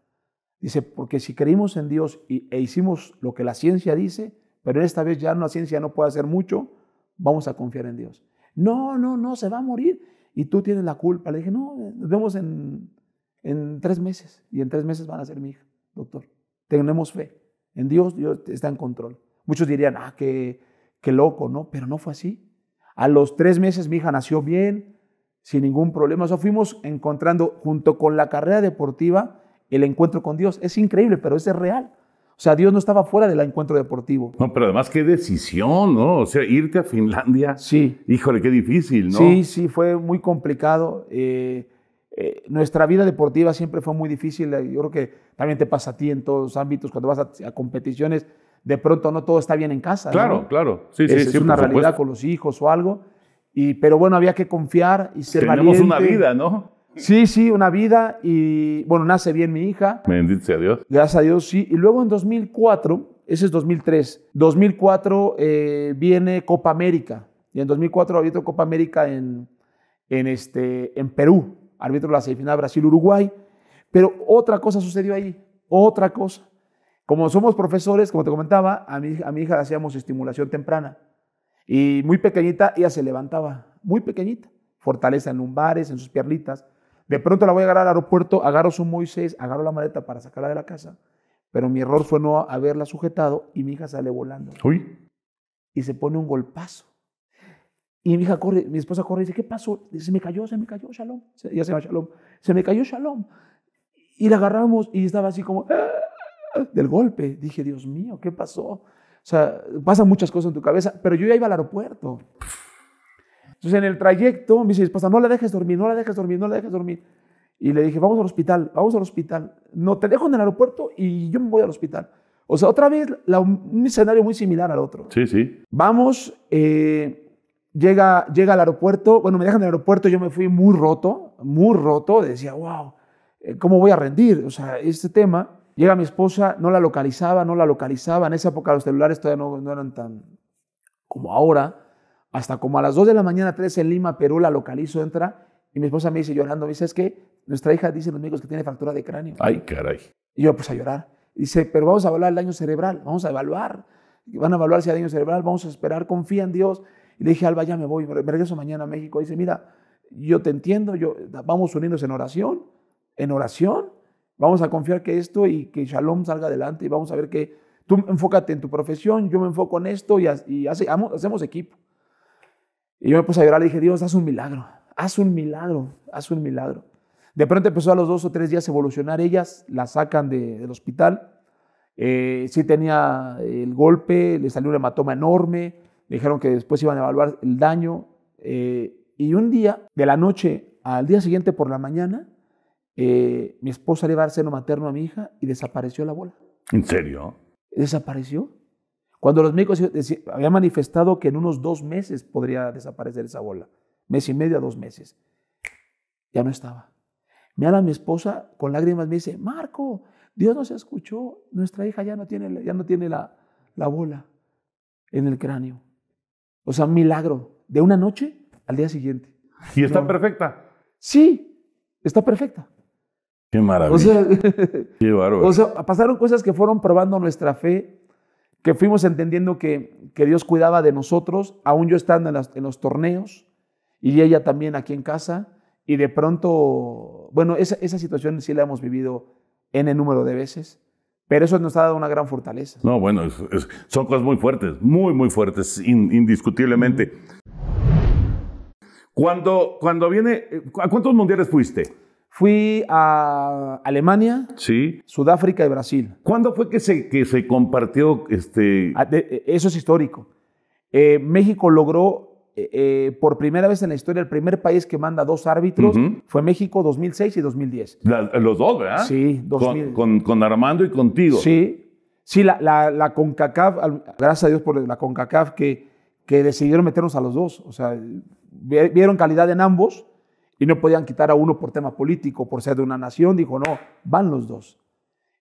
Dice, porque si creímos en Dios y, e hicimos lo que la ciencia dice, pero esta vez ya la ciencia no puede hacer mucho, vamos a confiar en Dios. No, no, no, se va a morir y tú tienes la culpa. Le dije, no, nos vemos en, en tres meses y en tres meses van a ser mi hija, doctor. Tenemos fe en Dios, Dios está en control. Muchos dirían, ah, qué, qué loco, ¿no? Pero no fue así. A los tres meses mi hija nació bien, sin ningún problema. O sea, fuimos encontrando junto con la carrera deportiva el encuentro con Dios. Es increíble, pero es real. O sea, Dios no estaba fuera del encuentro deportivo. No, pero además qué decisión, ¿no? O sea, irte a Finlandia. Sí. Híjole, qué difícil, ¿no? Sí, sí, fue muy complicado. Eh, eh, nuestra vida deportiva siempre fue muy difícil. Yo creo que también te pasa a ti en todos los ámbitos, cuando vas a, competiciones, de pronto no todo está bien en casa. Claro, claro. Sí, sí, es, una realidad con los hijos o algo. Y, pero bueno, había que confiar y ser Tenemos una vida, ¿no? Sí, sí, una vida y bueno, nace bien mi hija. Bendito sea Dios. Gracias a Dios, sí. Y luego en 2004, ese es 2003, 2004 eh, viene Copa América. Y en 2004 arbitro Copa América en, en, este, en Perú. Arbitro la semifinal Brasil-Uruguay. Pero otra cosa sucedió ahí, otra cosa. Como somos profesores, como te comentaba, a mi, a mi hija hacíamos estimulación temprana. Y muy pequeñita, ella se levantaba, muy pequeñita. Fortaleza en lumbares, en sus piernitas. De pronto la voy a agarrar al aeropuerto, agarro su Moisés, agarro la maleta para sacarla de la casa, pero mi error fue no haberla sujetado y mi hija sale volando. Uy. Y se pone un golpazo. Y mi hija corre, mi esposa corre y dice, ¿qué pasó? Dice, se me cayó, se me cayó, Shalom. Ya se llama Shalom. Se me cayó Shalom. Y la agarramos y estaba así como, ¡ah! del golpe. Dije, Dios mío, ¿qué pasó? O sea, pasan muchas cosas en tu cabeza, pero yo ya iba al aeropuerto. Entonces en el trayecto me dice mi esposa, no la dejes dormir, no la dejes dormir, no la dejes dormir. Y le dije, vamos al hospital, vamos al hospital. No, te dejo en el aeropuerto y yo me voy al hospital. O sea, otra vez un escenario muy similar al otro. Sí, sí. Vamos, eh, llega, llega al aeropuerto, bueno, me dejan en el aeropuerto, yo me fui muy roto, muy roto, decía, wow, eh, ¿cómo voy a rendir? O sea, este tema, llega mi esposa, no la localizaba, no la localizaba, en esa época los celulares todavía no, no eran tan como ahora, hasta como a las 2 de la mañana, 3 en Lima, Perú, la localizo, entra y mi esposa me dice llorando, me dice, es que nuestra hija dice los médicos que tiene fractura de cráneo. Ay, caray. Y yo pues a llorar. Dice, pero vamos a evaluar el daño cerebral, vamos a evaluar. Van a evaluar si hay daño cerebral, vamos a esperar, confía en Dios. Y le dije, Alba, ya me voy, me regreso mañana a México. Dice, mira, yo te entiendo, yo, vamos a unirnos en oración, en oración, vamos a confiar que esto y que Shalom salga adelante y vamos a ver que tú enfócate en tu profesión, yo me enfoco en esto y, y hacemos equipo. Y yo me puse a llorar y dije, Dios, haz un milagro, haz un milagro, haz un milagro. De pronto empezó a los dos o tres días a evolucionar ellas, la sacan del hospital. Eh, sí tenía el golpe, le salió un hematoma enorme, dijeron que después iban a evaluar el daño. Eh, y un día, de la noche al día siguiente por la mañana, eh, mi esposa le iba a dar seno materno a mi hija y desapareció la bola. ¿En serio? Desapareció. Cuando los médicos habían manifestado que en unos dos meses podría desaparecer esa bola, mes y medio a dos meses, ya no estaba. Me habla mi esposa con lágrimas, me dice, Marco, Dios nos escuchó, nuestra hija ya no tiene, ya no tiene la, la bola en el cráneo. O sea, un milagro, de una noche al día siguiente. ¿Y está perfecta? Sí, está perfecta. Qué maravilla. O sea, Qué bárbaro. O sea, pasaron cosas que fueron probando nuestra fe que fuimos entendiendo que, que Dios cuidaba de nosotros, aún yo estando en, en, los torneos y ella también aquí en casa, y de pronto, bueno, esa, esa situación sí la hemos vivido en el número de veces, pero eso nos ha dado una gran fortaleza. No, bueno, son cosas muy fuertes, muy, muy fuertes, indiscutiblemente. Cuando, cuando viene, ¿a cuántos mundiales fuiste? Fui a Alemania, sí. Sudáfrica y Brasil. ¿Cuándo fue que se, que se compartió este...? Ah, eh, eso es histórico. Eh, México logró eh, por primera vez en la historia, el primer país que manda dos árbitros fue México 2006 y 2010. los dos, ¿verdad? Sí, 2000. Con, con, Armando y contigo. Sí, sí la, la, la, CONCACAF, gracias a Dios por la CONCACAF, que, que decidieron meternos a los dos. O sea, vieron calidad en ambos y no podían quitar a uno por tema político, por ser de una nación. Dijo, no, van los dos.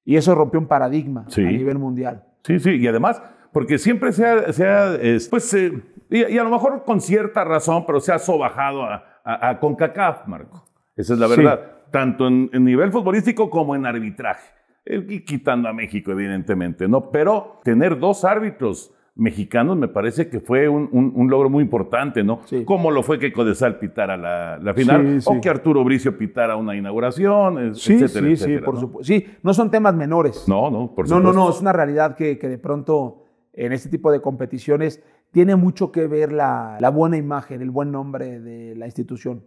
Y eso rompió un paradigma a nivel mundial. Sí, sí, y además, porque siempre se ha, pues, eh, y, a lo mejor con cierta razón, pero se ha sobajado a, a, CONCACAF, Marco. Esa es la verdad. Tanto en, en, nivel futbolístico como en arbitraje. Eh, quitando a México, evidentemente, ¿no? Pero tener dos árbitros mexicanos, me parece que fue un, logro muy importante, ¿no? Como lo fue que Codesal pitara la, la final, o que Arturo Bricio pitara una inauguración, sí, etcétera, sí, Sí, por supuesto. Sí, no son temas menores. No, no, por supuesto. No, no, no, es una realidad que, de pronto en este tipo de competiciones tiene mucho que ver la, buena imagen, el buen nombre de la institución.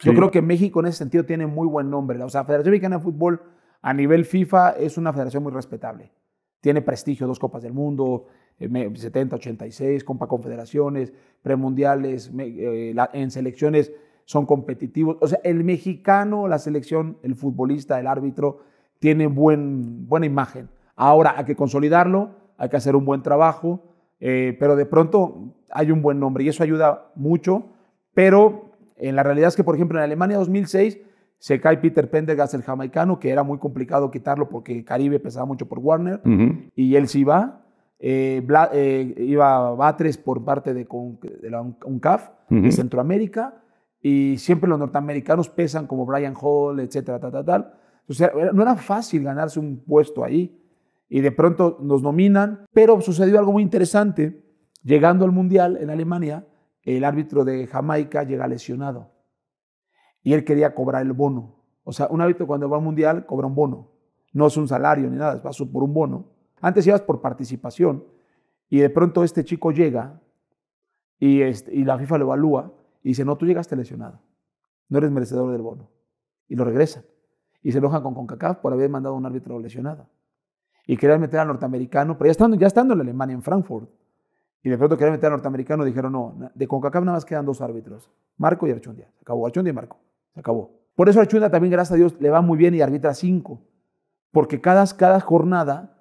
Yo creo que México en ese sentido tiene muy buen nombre. O sea, la Federación Mexicana de Fútbol a nivel FIFA es una federación muy respetable. Tiene prestigio, dos Copas del Mundo, 70, 86, Compa Confederaciones, premundiales, eh, en selecciones son competitivos. O sea, el mexicano, la selección, el futbolista, el árbitro, tiene buen, buena imagen. Ahora hay que consolidarlo, hay que hacer un buen trabajo, eh, pero de pronto hay un buen nombre y eso ayuda mucho. Pero en la realidad es que, por ejemplo, en Alemania 2006 se cae Peter Pendergast, el jamaicano, que era muy complicado quitarlo porque Caribe pesaba mucho por Warner, y él sí va. Eh, eh, iba Batres por parte de, la UNCAF, de Centroamérica, y siempre los norteamericanos pesan como Brian Hall, etcétera, tal, tal, tal. O sea, no era fácil ganarse un puesto ahí. Y de pronto nos nominan, pero sucedió algo muy interesante. Llegando al Mundial en Alemania, el árbitro de Jamaica llega lesionado. Y él quería cobrar el bono. O sea, un árbitro cuando va al Mundial cobra un bono. No es un salario ni nada, es por un bono. Antes ibas por participación y de pronto este chico llega y, este, y la FIFA lo evalúa y dice, no, tú llegaste lesionado, no eres merecedor del bono. Y lo regresan. Y se enojan con CONCACAF por haber mandado a un árbitro lesionado. Y querían meter al norteamericano, pero ya estando, ya estando en Alemania, en Frankfurt. Y de pronto querían meter al norteamericano, dijeron, no, de CONCACAF nada más quedan dos árbitros, Marco y Archundia. Se acabó, Archundia y Marco. Se acabó. Por eso Archundia también, gracias a Dios, le va muy bien y arbitra cinco. Porque cada, cada jornada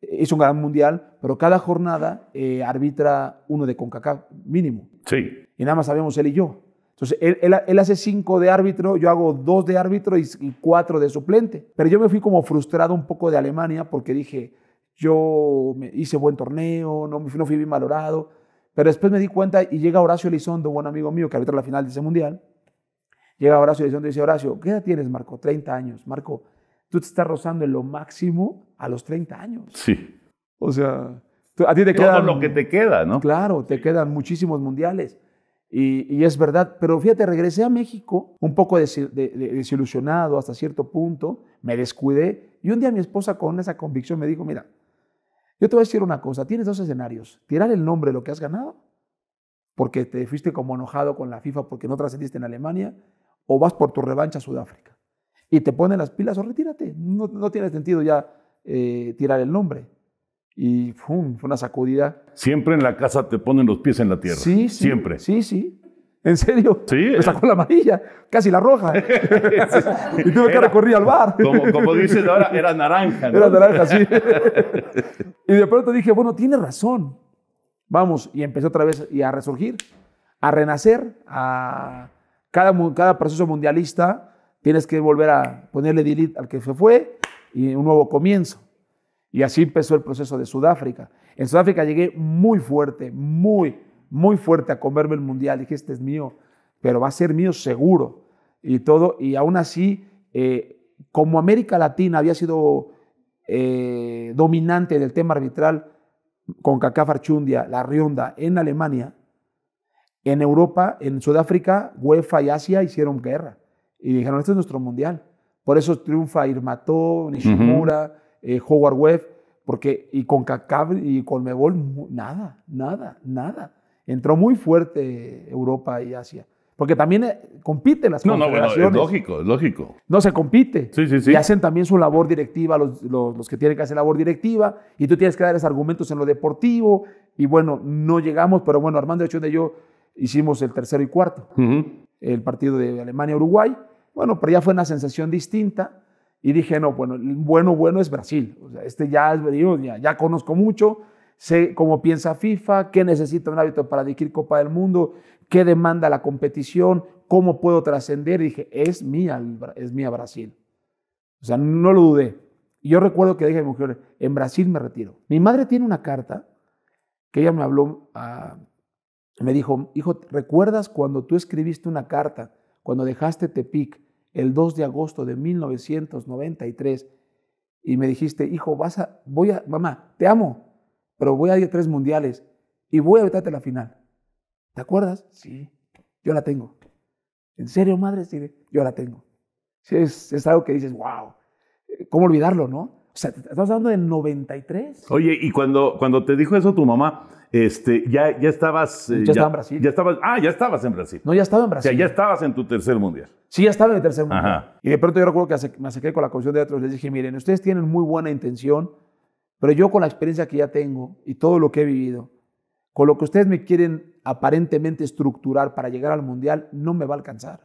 es un gran mundial, pero cada jornada eh, arbitra uno de CONCACAF mínimo. Sí. Y nada más sabemos él y yo. Entonces, él, hace cinco de árbitro, yo hago dos de árbitro y, cuatro de suplente. Pero yo me fui como frustrado un poco de Alemania porque dije, yo me hice buen torneo, no, no fui bien valorado. Pero después me di cuenta y llega Horacio Elizondo, buen amigo mío que arbitra la final de ese mundial. Llega Horacio Elizondo y dice, Horacio, ¿qué edad tienes, Marco? 30 años. Marco, tú te estás rozando en lo máximo a los 30 años. Sí. O sea, a ti te queda. Todo lo que te queda, ¿no? Claro, te quedan muchísimos mundiales. Y, es verdad, pero fíjate, regresé a México un poco desilusionado hasta cierto punto, me descuidé y un día mi esposa con esa convicción me dijo, mira, yo te voy a decir una cosa, tienes dos escenarios, tirar el nombre de lo que has ganado, porque te fuiste como enojado con la FIFA porque no trascendiste en Alemania, o vas por tu revancha a Sudáfrica y te ponen las pilas o retírate. No, no tiene sentido ya eh, tirar el nombre. Y fue una sacudida. Siempre en la casa te ponen los pies en la tierra. Sí, sí. Siempre. Sí, sí. ¿En serio? Sí. Me sacó la amarilla, casi la roja. y tuve que recorrer al bar. Como, como dicen ahora, era naranja. ¿no? Era naranja, sí. y de pronto dije, bueno, tiene razón. Vamos, y empecé otra vez y a resurgir, a renacer, a cada, cada proceso mundialista tienes que volver a ponerle delete al que se fue y un nuevo comienzo. Y así empezó el proceso de Sudáfrica. En Sudáfrica llegué muy fuerte, muy, muy fuerte a comerme el mundial. Dije, este es mío, pero va a ser mío seguro. Y todo, y aún así, eh, como América Latina había sido eh, dominante del tema arbitral con Kaká Farchundia, la Rionda en Alemania, en Europa, en Sudáfrica, UEFA y Asia hicieron guerra. Y dijeron, este es nuestro mundial. Por eso triunfa Irmató, Nishimura, eh, Howard Webb, porque, y con Kaká y con Mebol, nada, nada, nada. Entró muy fuerte Europa y Asia. Porque también eh, compiten las No, no, bueno, es lógico, es lógico. No se compite. Sí, sí, sí. Y hacen también su labor directiva, los, los- los que tienen que hacer labor directiva, y tú tienes que darles argumentos en lo deportivo. Y bueno, no llegamos, pero bueno, Armando Ochoa y yo hicimos el tercero y cuarto, el partido de Alemania-Uruguay. Bueno, pero ya fue una sensación distinta. Y dije, no, bueno, bueno, bueno es Brasil. O sea, este ya es ya, ya conozco mucho, sé cómo piensa FIFA, qué necesita un árbitro para dirigir Copa del Mundo, qué demanda la competición, cómo puedo trascender. Dije, es mía, es mía Brasil. O sea, no lo dudé. Y yo recuerdo que dije a mi mujer, en Brasil me retiro. Mi madre tiene una carta que ella me habló, ah, me dijo, hijo, ¿recuerdas cuando tú escribiste una carta, cuando dejaste Tepic el 2 de agosto de 1993 y me dijiste, hijo, vas a, voy a, mamá, te amo, pero voy a ir a tres mundiales y voy a vetarte la final. ¿Te acuerdas? Sí, yo la tengo. ¿En serio, madre? Sí, yo la tengo. Sí, es, es algo que dices, wow, ¿cómo olvidarlo, no? O sea, estamos hablando del 93. Oye, y cuando, cuando te dijo eso tu mamá, este, ya, ya estabas. eh, Ya estaba en Brasil. Ya estabas, ah, ya estabas en Brasil. No, ya estaba en O Brasil. sea, ya estabas en tu tercer mundial. Sí, ya estaba en el tercer mundo. Ajá. Y de pronto yo recuerdo que me acerqué con la comisión de otros les dije, miren, ustedes tienen muy buena intención, pero yo con la experiencia que ya tengo y todo lo que he vivido, con lo que ustedes me quieren aparentemente estructurar para llegar al mundial, no me va a alcanzar.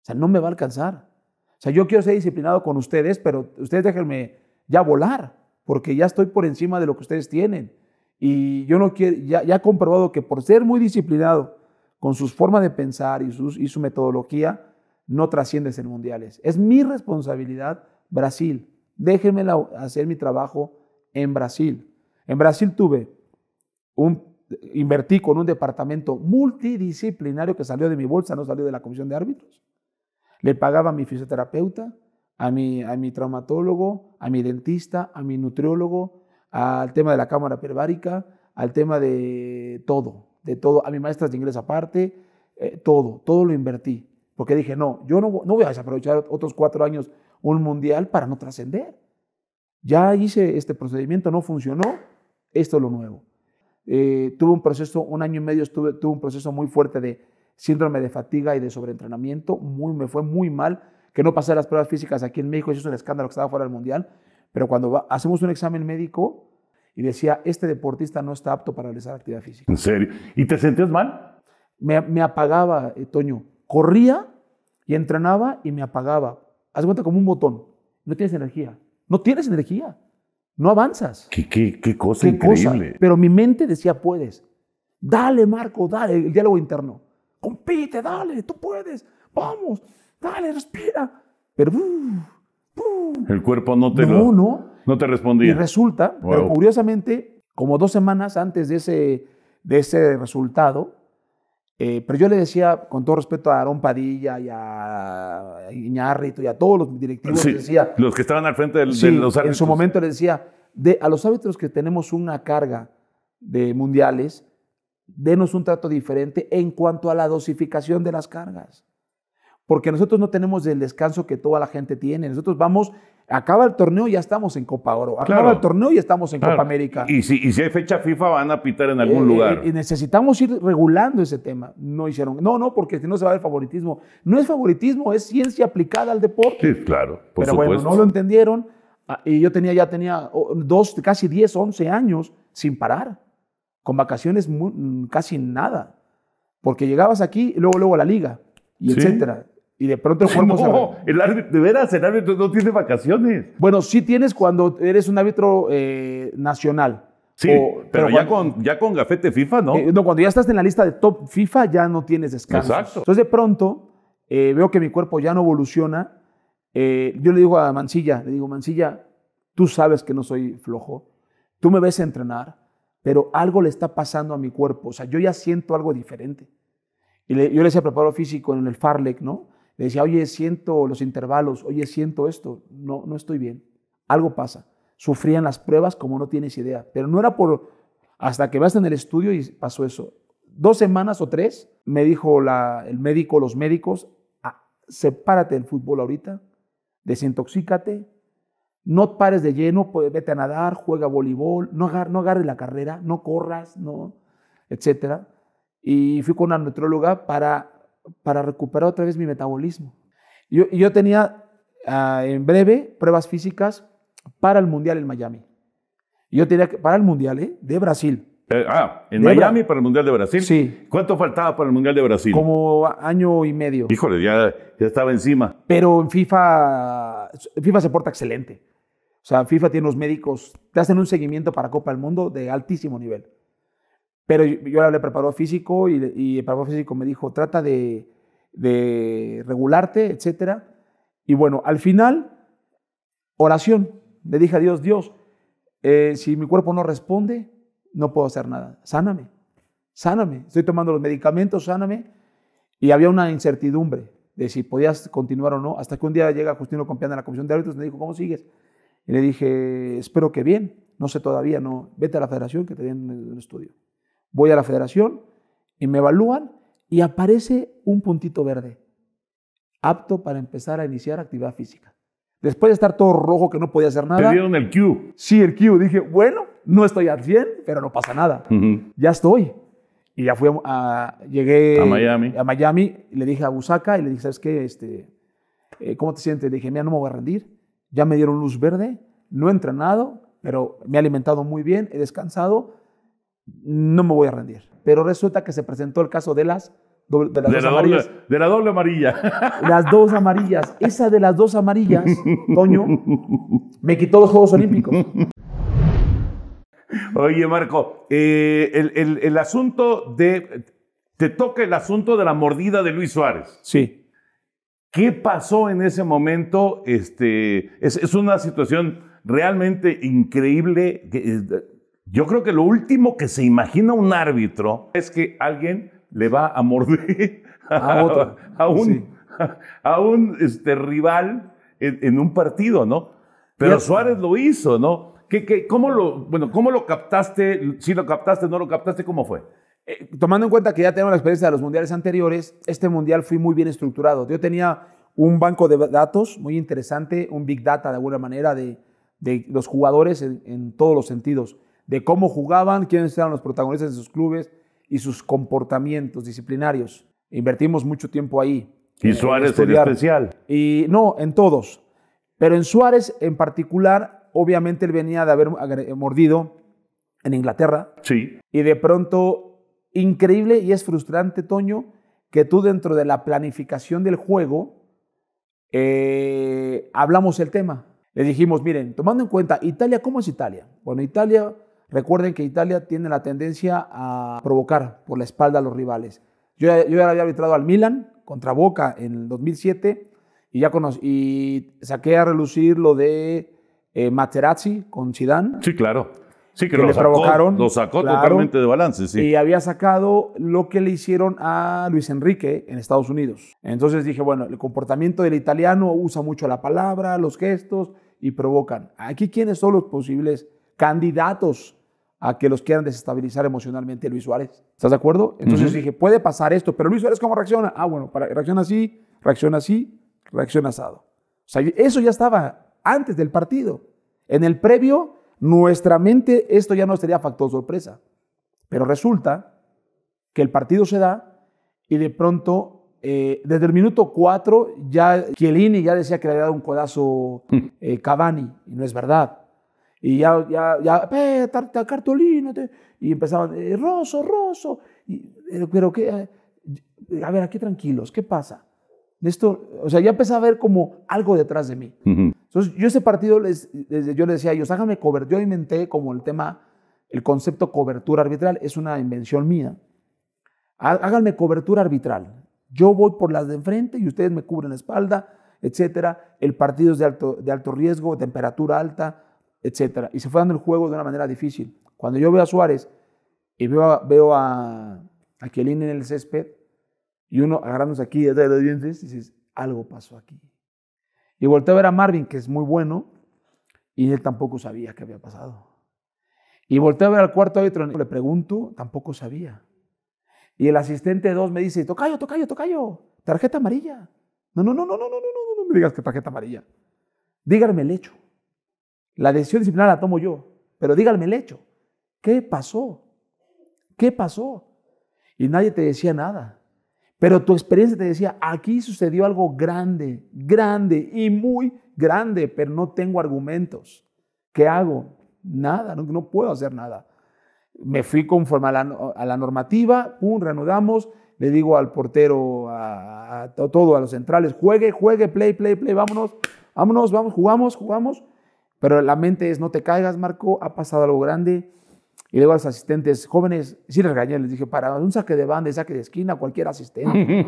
O sea, no me va a alcanzar. O sea, yo quiero ser disciplinado con ustedes, pero ustedes déjenme ya volar, porque ya estoy por encima de lo que ustedes tienen. Y yo no quiero, ya, he comprobado que por ser muy disciplinado con sus formas de pensar y, su metodología, no trasciendes en mundiales. Es mi responsabilidad Brasil. Déjenme hacer mi trabajo en Brasil. En Brasil tuve un, invertí con un departamento multidisciplinario que salió de mi bolsa, no salió de la comisión de árbitros. Le pagaba a mi fisioterapeuta, a mi, a mi traumatólogo, a mi dentista, a mi nutriólogo, al tema de la cámara pervárica, al tema de todo, de todo, a mi maestra de inglés aparte, eh, todo, todo lo invertí. Porque dije, no, yo no, no voy a desaprovechar otros cuatro años un mundial para no trascender. Ya hice este procedimiento, no funcionó, esto es lo nuevo. Eh, tuve un proceso, un año y medio estuve, tuve un proceso muy fuerte de síndrome de fatiga y de sobreentrenamiento, muy, me fue muy mal, que no pasé las pruebas físicas aquí en México, eso es un escándalo que estaba fuera del mundial, pero cuando va- hacemos un examen médico y decía, este deportista no está apto para realizar actividad física. ¿En serio? ¿Y te sentías mal? Me, me apagaba, eh, Toño, corría y entrenaba y me apagaba. Haz cuenta como un botón, no tienes energía, no tienes energía, no avanzas. ¿Qué, qué, qué cosa Qué cosa. increíble? Pero mi mente decía, puedes. Dale, Marco, dale, el diálogo interno. Compite, dale, tú puedes. Vamos, dale, respira. Pero, uh, uh, El cuerpo no te, no, lo- no. no te Y respondía. resulta, Wow. pero curiosamente, como dos semanas antes de ese, de ese resultado, eh, pero yo le decía, con todo respeto a Aarón Padilla y a Iñárritu y a todos los directivos, Sí, les decía, los que estaban al frente del- Sí, de los en árbitros. su momento le decía, de, a los árbitros que tenemos una carga de mundiales, denos un trato diferente en cuanto a la dosificación de las cargas. Porque nosotros no tenemos el descanso que toda la gente tiene. Nosotros vamos, acaba el torneo y ya estamos en Copa Oro. Acaba Claro. el torneo y estamos en Claro. Copa América. Y si, y si hay fecha FIFA, van a pitar en algún Eh, lugar. Y necesitamos ir regulando ese tema. No hicieron. No, no, porque si no se va a ver favoritismo. No es favoritismo, es ciencia aplicada al deporte. sí, claro, por Pero supuesto. bueno, no lo entendieron. ah, Y yo tenía, ya tenía oh, dos, casi 10, 11 años sin parar, con vacaciones mm, casi nada. Porque llegabas aquí y luego, luego a la liga, y Sí. etcétera. Y de pronto el cuerpo se- No, el árbitro, de veras, el árbitro no tiene vacaciones. Bueno, sí tienes cuando eres un árbitro eh, nacional. Sí, O- pero, ya, cuando- con, ya con gafete FIFA, ¿no? Eh, no, cuando ya estás en la lista de top FIFA ya no tienes descanso. Exacto. Entonces de pronto eh, veo que mi cuerpo ya no evoluciona. Eh, yo le digo a Mancilla, le digo, Mancilla, tú sabes que no soy flojo, tú me ves entrenar, pero algo le está pasando a mi cuerpo, o sea, yo ya siento algo diferente. Y le- yo le decía preparo físico en el Farlek, ¿no? Le decía, oye, siento los intervalos, oye, siento esto, no, no estoy bien, algo pasa. Sufrían las pruebas como no tienes idea, pero no era por, hasta que vas en el estudio y pasó eso. Dos semanas o tres, me dijo la- el médico, los médicos, "Ah, sepárate del fútbol ahorita, desintoxícate, no pares de lleno, vete a nadar, juega voleibol, no, agar, no agarres la carrera, no corras, no, etcétera. Y fui con una nutróloga para, para recuperar otra vez mi metabolismo. Yo, yo tenía ah, en breve pruebas físicas para el Mundial en Miami. Yo tenía que, para el Mundial ¿eh? de Brasil, Eh, ah, en De Miami Bra- para el Mundial de Brasil. Sí. ¿Cuánto faltaba para el Mundial de Brasil? como año y medio. Híjole, ya, ya estaba encima. Pero en FIFA, FIFA se porta excelente. O sea, FIFA tiene los médicos, te hacen un seguimiento para Copa del Mundo de altísimo nivel. Pero yo, le preparador físico y, el preparador físico me dijo, trata de, regularte, etcétera. Y bueno, al final, oración. Le dije a Dios, Dios, eh, si mi cuerpo no responde, no puedo hacer nada. Sáname, sáname. Estoy tomando los medicamentos, sáname. Y había una incertidumbre de si podías continuar o no, hasta que un día llega Justino Compián a la comisión de árbitros y me dijo, ¿cómo sigues? Y le dije, espero que bien, no sé todavía, no, vete a la federación que te den el estudio. Voy a la federación y me evalúan y aparece un puntito verde, apto para empezar a iniciar actividad física. Después de estar todo rojo que no podía hacer Te nada, dieron el cue. sí, el Q, dije, bueno, no estoy al 100, pero no pasa nada ya estoy. Y ya fui a, a- llegué A Miami. a Miami y le dije a Busaka y le dije, ¿sabes qué? Este, eh, ¿Cómo te sientes? Le dije, mira, no me voy a rendir. Ya me dieron luz verde, no he entrenado, pero me he alimentado muy bien, he descansado, no me voy a rendir. Pero resulta que se presentó el caso de las, doble- de las De dos la, doble, amarillas. de la doble amarilla. Las dos amarillas. Esa de las dos amarillas, Toño, me quitó los Juegos Olímpicos. Oye, Marco, eh, el, el- el asunto de. Te toca el asunto de la mordida de Luis Suárez. Sí. ¿Qué pasó en ese momento? Este, es, es una situación realmente increíble. que, eh, Yo creo que lo último que se imagina un árbitro es que alguien le va a morder A otro. a un, Sí. a un este, rival en, en un partido, ¿no? Pero. Suárez lo hizo, ¿no? ¿Qué, qué- cómo, lo, bueno, ¿Cómo lo captaste? Si lo captaste, no lo captaste, ¿cómo fue? Eh, tomando en cuenta que ya tenemos la experiencia de los mundiales anteriores, este mundial fue muy bien estructurado. Yo tenía un banco de datos muy interesante, un big data de alguna manera de, de los jugadores en, en todos los sentidos, de cómo jugaban, quiénes eran los protagonistas de sus clubes y sus comportamientos disciplinarios. Invertimos mucho tiempo ahí. Y en- en Suárez especial. Y no, en todos. Pero en Suárez en particular, obviamente él venía de haber mordido en Inglaterra, Sí. y de pronto, increíble y es frustrante, Toño, que tú dentro de la planificación del juego eh, hablamos el tema. Le dijimos, miren, tomando en cuenta, Italia, ¿cómo es Italia? Bueno, Italia, recuerden que Italia tiene la tendencia a provocar por la espalda a los rivales. Yo, ya- yo ya había arbitrado al Milan contra Boca en el 2007 y ya conocí, y saqué a relucir lo de eh, Materazzi con Zidane. Sí, claro. Sí, que, Que lo le sacó, provocaron, lo sacó claro. totalmente de balance, sí. Y había sacado lo que le hicieron a Luis Enrique en Estados Unidos. Entonces dije, bueno, el comportamiento del italiano usa mucho la palabra, los gestos y provocan. Aquí, ¿quiénes son los posibles candidatos a que los quieran desestabilizar emocionalmente? Luis Suárez. ¿Estás de acuerdo? Entonces Ujú. dije, puede pasar esto, pero Luis Suárez, ¿cómo reacciona? Ah, bueno, para, reacciona así, reacciona así, reacciona asado. O sea, eso ya estaba antes del partido. En el previo, nuestra mente, esto ya no sería factor sorpresa. Pero resulta que el partido se da y de pronto, eh, desde el minuto 4, ya Chiellini ya decía que le había dado un codazo eh, Cavani, y no es verdad. Y ya, ya, ya, "Eh, te-", y empezaban, eh, Rosso, Rosso, y, eh, pero que, A ver, aquí tranquilos, ¿qué pasa? Esto, o sea, ya empecé a ver como algo detrás de mí. Entonces, yo ese partido, les, yo les decía a ellos, háganme cobertura. Yo inventé como el tema, el concepto cobertura arbitral, es una invención mía. Háganme cobertura arbitral. Yo voy por las de enfrente y ustedes me cubren la espalda, etcétera. El partido es de alto, de alto riesgo, temperatura alta, etcétera. Y se fue dando el juego de una manera difícil. Cuando yo veo a Suárez y veo a, veo en el césped, y uno agarrándose aquí de los dientes, dices, algo pasó aquí. Y volteo a ver a Marvin, que es muy bueno, y él tampoco sabía qué había pasado. Y volteo a ver al cuarto árbitro, le pregunto, tampoco sabía. Y el asistente 2 me dice, tocayo, tocayo, tocayo, tarjeta amarilla. No, no, no, no, no, no, no, no, no me digas que tarjeta amarilla. Díganme el hecho. La decisión disciplinar la tomo yo, pero díganme el hecho. ¿Qué pasó? ¿Qué pasó? Y nadie te decía nada. Pero tu experiencia te decía, aquí sucedió algo grande, grande y muy grande, pero no tengo argumentos. ¿Qué hago? Nada, no, puedo hacer nada. Me fui conforme a la, normativa, pum, reanudamos, le digo al portero, a, todo, a los centrales, juegue, juegue, play, play, play, vámonos, vámonos, vamos, jugamos, jugamos. Pero la mente es, no te caigas, Marco, ha pasado algo grande, y luego a los asistentes jóvenes, sí les regañé, les dije, para un saque de banda y saque de esquina, cualquier asistente.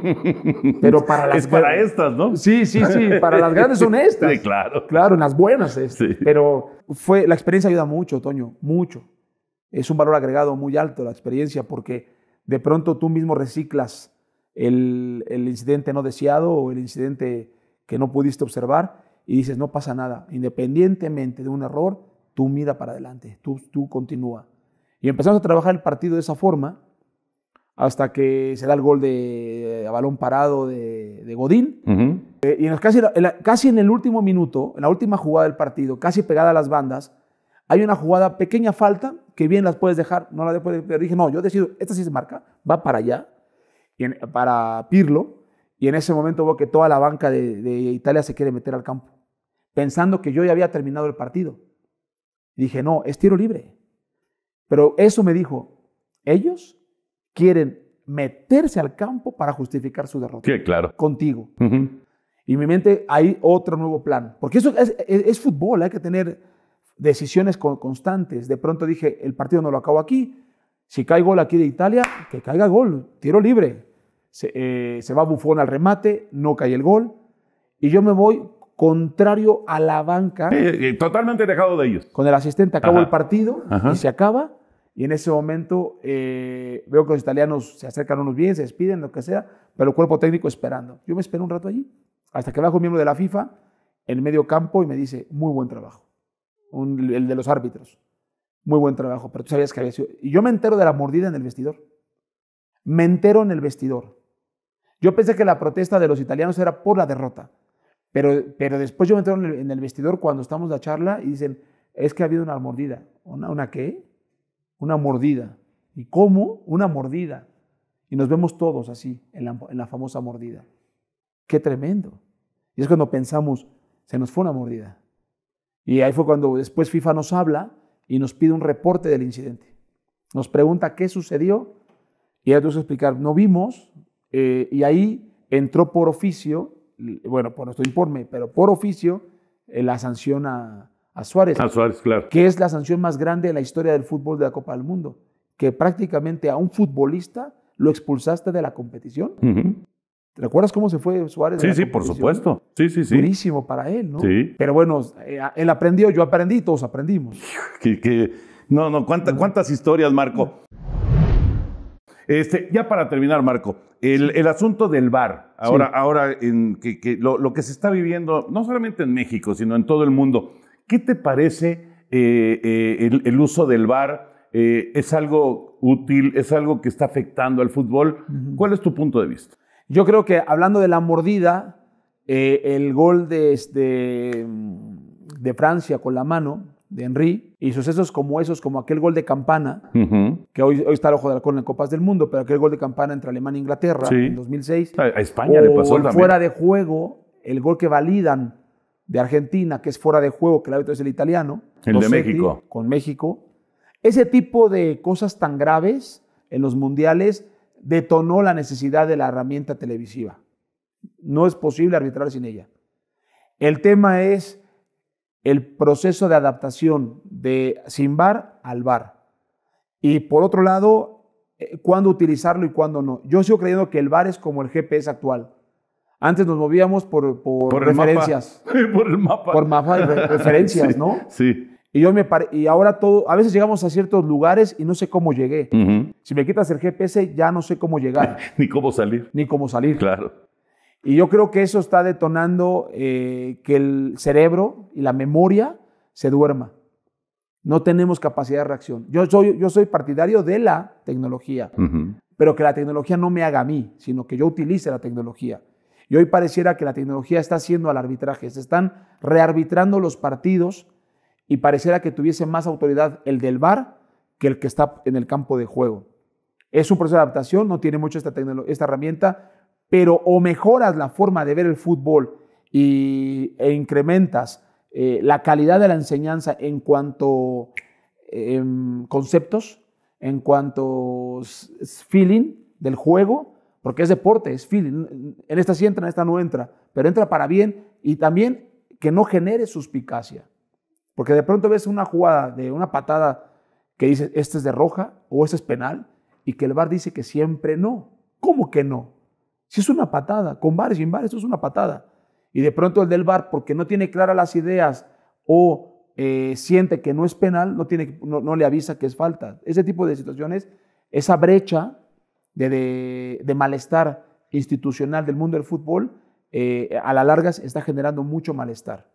Pero para las... Es para estas, ¿no? Sí, sí, sí, para las grandes son estas. Sí, claro. Claro, en las buenas. Es. Pero fue, la experiencia ayuda mucho, Toño, mucho. Es un valor agregado muy alto la experiencia porque de pronto tú mismo reciclas el, el incidente no deseado o el incidente que no pudiste observar y dices, no pasa nada. Independientemente de un error, tú mira para adelante, tú, tú continúa. Y empezamos a trabajar el partido de esa forma hasta que se da el gol de, balón parado de, Godín. Eh, y en casi, casi en el último minuto, en la última jugada del partido, casi pegada a las bandas, hay una jugada, pequeña falta, que bien las puedes dejar, no la puedes Pero dije, no, yo decido, esta sí se marca, va para allá, para Pirlo, y en ese momento veo que toda la banca de, de, Italia se quiere meter al campo, pensando que yo ya había terminado el partido. Y dije, no, es tiro libre. Pero eso me dijo, ellos quieren meterse al campo para justificar su derrota. Sí, claro. Contigo. Y en mi mente hay otro nuevo plan. Porque eso es, fútbol, hay que tener decisiones constantes. De pronto dije, el partido no lo acabo aquí. Si cae gol aquí de Italia, que caiga gol. Tiro libre. Se, eh, va Bufón al remate, no cae el gol. Y yo me voy contrario a la banca. totalmente dejado de ellos. Con el asistente acabo el partido y se acaba. Y en ese momento eh, veo que los italianos se acercan unos bien, se despiden, lo que sea, pero el cuerpo técnico esperando. Yo me espero un rato allí, hasta que bajo un miembro de la FIFA en medio campo y me dice, muy buen trabajo. el de los árbitros. Muy buen trabajo, pero tú sabías que había sido... Y yo me entero de la mordida en el vestidor. Me entero en el vestidor. Yo pensé que la protesta de los italianos era por la derrota, pero, pero después yo me entero en el, vestidor cuando estamos en la charla y dicen, es que ha habido una mordida. ¿Una, una qué? una mordida. ¿Y cómo? Una mordida. Y nos vemos todos así, en la, famosa mordida. Qué tremendo. Y es cuando pensamos, se nos fue una mordida. Y ahí fue cuando después FIFA nos habla y nos pide un reporte del incidente. Nos pregunta qué sucedió y ya tengo que explicar, no vimos, eh, y ahí entró por oficio, bueno, por nuestro informe, pero por oficio, eh, la sanción a, a Suárez. A Suárez, claro. Que es la sanción más grande en la historia del fútbol de la Copa del Mundo. Que prácticamente a un futbolista lo expulsaste de la competición. ¿Te recuerdas cómo se fue Suárez? Sí, sí, por supuesto. Sí, sí, sí. Durísimo para él, ¿no? Sí. Pero bueno, eh, él aprendió, yo aprendí, todos aprendimos. Que, no, no, ¿cuántas, historias, Marco? Este, ya para terminar, Marco, el, asunto del bar, ahora, ahora en, que, lo, lo, que se está viviendo, no solamente en México, sino en todo el mundo, ¿Qué te parece eh, eh, el, uso del VAR? Eh, ¿Es algo útil? ¿Es algo que está afectando al fútbol? ¿Cuál es tu punto de vista? Yo creo que hablando de la mordida, el gol de, este, de Francia con la mano, de Henry, y sucesos como esos, como aquel gol de campana, que hoy, hoy está el ojo de la en Copas del Mundo, pero aquel gol de campana entre Alemania e Inglaterra en 2006. A España le pasó el fuera de juego, el gol que validan de Argentina, que es fuera de juego, que el árbitro es el italiano. El de México. Con México. Ese tipo de cosas tan graves en los mundiales detonó la necesidad de la herramienta televisiva. No es posible arbitrar sin ella. El tema es el proceso de adaptación de sin bar al bar. Y por otro lado, eh, cuándo utilizarlo y cuándo no. Yo sigo creyendo que el bar es como el GPS actual. Antes nos movíamos por, por, referencias. por el mapa. Por mapa de referencias, ¿no? Sí. Y, yo me y ahora todo, a veces llegamos a ciertos lugares y no sé cómo llegué. Si me quitas el GPS, ya no sé cómo llegar. Ni cómo salir. Ni cómo salir. Claro. Y yo creo que eso está detonando eh, que el cerebro y la memoria se duerma. No tenemos capacidad de reacción. Yo soy, yo soy partidario de la tecnología, pero que la tecnología no me haga a mí, sino que yo utilice la tecnología. Y hoy pareciera que la tecnología está haciendo al arbitraje. Se están rearbitrando los partidos y pareciera que tuviese más autoridad el del VAR que el que está en el campo de juego. Es un proceso de adaptación, no tiene mucho esta, esta herramienta, pero o mejoras la forma de ver el fútbol y, e incrementas eh, la calidad de la enseñanza en cuanto eh, conceptos, en cuanto feeling del juego, porque es deporte, es feeling. En esta sí entra, en esta no entra, pero entra para bien y también que no genere suspicacia. Porque de pronto ves una jugada de una patada que dice, este es de roja o este es penal, y que el VAR dice que siempre no. ¿Cómo que no? Si es una patada, con VAR y sin VAR, eso es una patada. Y de pronto el del VAR, porque no tiene claras las ideas o eh, siente que no es penal, no, tiene, no, le avisa que es falta. Ese tipo de situaciones, esa brecha de, malestar institucional del mundo del fútbol, eh, a la larga está generando mucho malestar.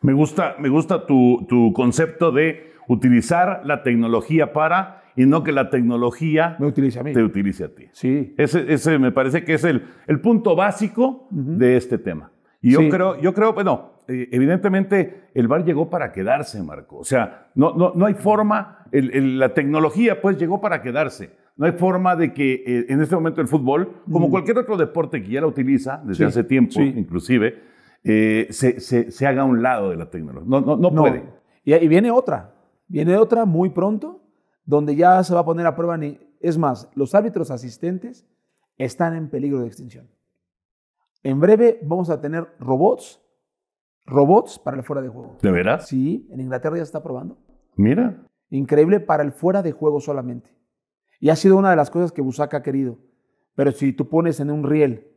Me gusta, me gusta tu, tu concepto de utilizar la tecnología para y no que la tecnología me utilice a mí. te utilice a ti. Sí. Ese, ese me parece que es el, el punto básico de este tema. Y yo creo, yo creo, bueno, eh, evidentemente el VAR llegó para quedarse, Marco. O sea, no, no, no hay forma, la tecnología pues llegó para quedarse. No hay forma de que eh, en este momento el fútbol, como cualquier otro deporte que ya la utiliza desde hace tiempo, inclusive, eh, se, se, se, haga a un lado de la tecnología. No, no, no, puede. Y, y viene otra, viene otra muy pronto donde ya se va a poner a prueba ni... Es más, los árbitros asistentes están en peligro de extinción. En breve vamos a tener robots, robots para el fuera de juego. ¿De veras? Sí, en Inglaterra ya se está probando. Mira. Increíble para el fuera de juego solamente. Y ha sido una de las cosas que Busaka ha querido. Pero si tú pones en un riel,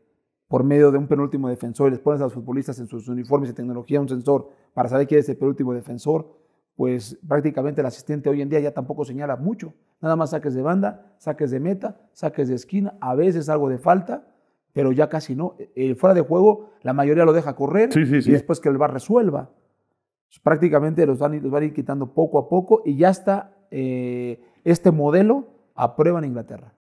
por medio de un penúltimo defensor, y les pones a los futbolistas en sus uniformes y tecnología un sensor para saber quién es el penúltimo defensor, pues prácticamente el asistente hoy en día ya tampoco señala mucho. Nada más saques de banda, saques de meta, saques de esquina, a veces algo de falta, pero ya casi no. El fuera de juego, la mayoría lo deja correr y después que el VAR resuelva. Pues, prácticamente los van, a ir quitando poco a poco y ya está eh, este modelo a prueba en Inglaterra.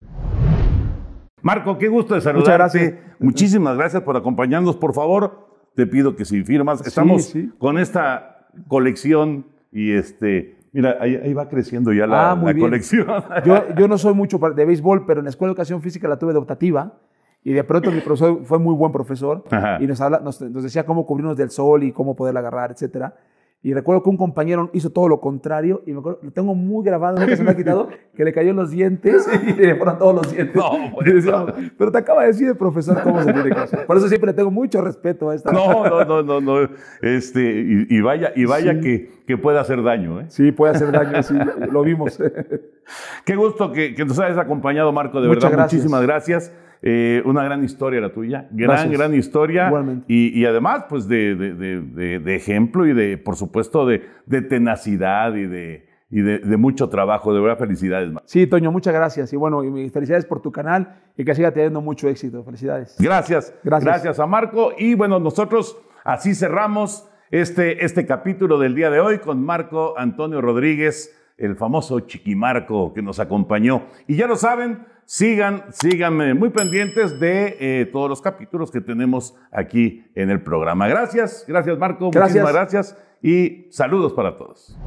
Marco, qué gusto de saludarte. Muchas gracias. Muchísimas gracias por acompañarnos. Por favor, te pido que si firmas, estamos con esta colección y este, mira, ahí, va creciendo ya la, ah, colección. Yo, yo, no soy mucho de béisbol, pero en la Escuela de Educación Física la tuve de optativa. Y de pronto mi profesor fue muy buen profesor y nos, habla, nos, nos, decía cómo cubrirnos del sol y cómo poderla agarrar, etcétera. Y recuerdo que un compañero hizo todo lo contrario y me acuerdo, lo tengo muy grabado, nunca se me ha quitado, que le cayó los dientes y le fueron todos los dientes. No, pero te acaba de decir el profesor cómo se tiene que hacer. Por eso siempre le tengo mucho respeto a esta. No, no, no, no, no. Este, y, vaya, y vaya que, que puede hacer daño. ¿eh? Sí, puede hacer daño, sí, lo vimos. Qué gusto que, que nos hayas acompaño, Marco, de verdad. Muchísimas gracias. Eh, una gran historia la tuya, gran, gran historia. Y, y, además, pues de, de, de, ejemplo y de, por supuesto, de, tenacidad y de, y de, mucho trabajo. De verdad, felicidades. Sí, Toño, muchas gracias. Y bueno, y felicidades por tu canal y que siga teniendo mucho éxito. Felicidades. Gracias. Gracias, gracias a Marco. Y bueno, nosotros así cerramos este, este capítulo del día de hoy con Marco Antonio Rodríguez, el famoso Chiquimarco que nos acompañó. Y ya lo saben, sigan, síganme muy pendientes de eh, todos los capítulos que tenemos aquí en el programa. Gracias, gracias Marco, muchísimas gracias y saludos para todos.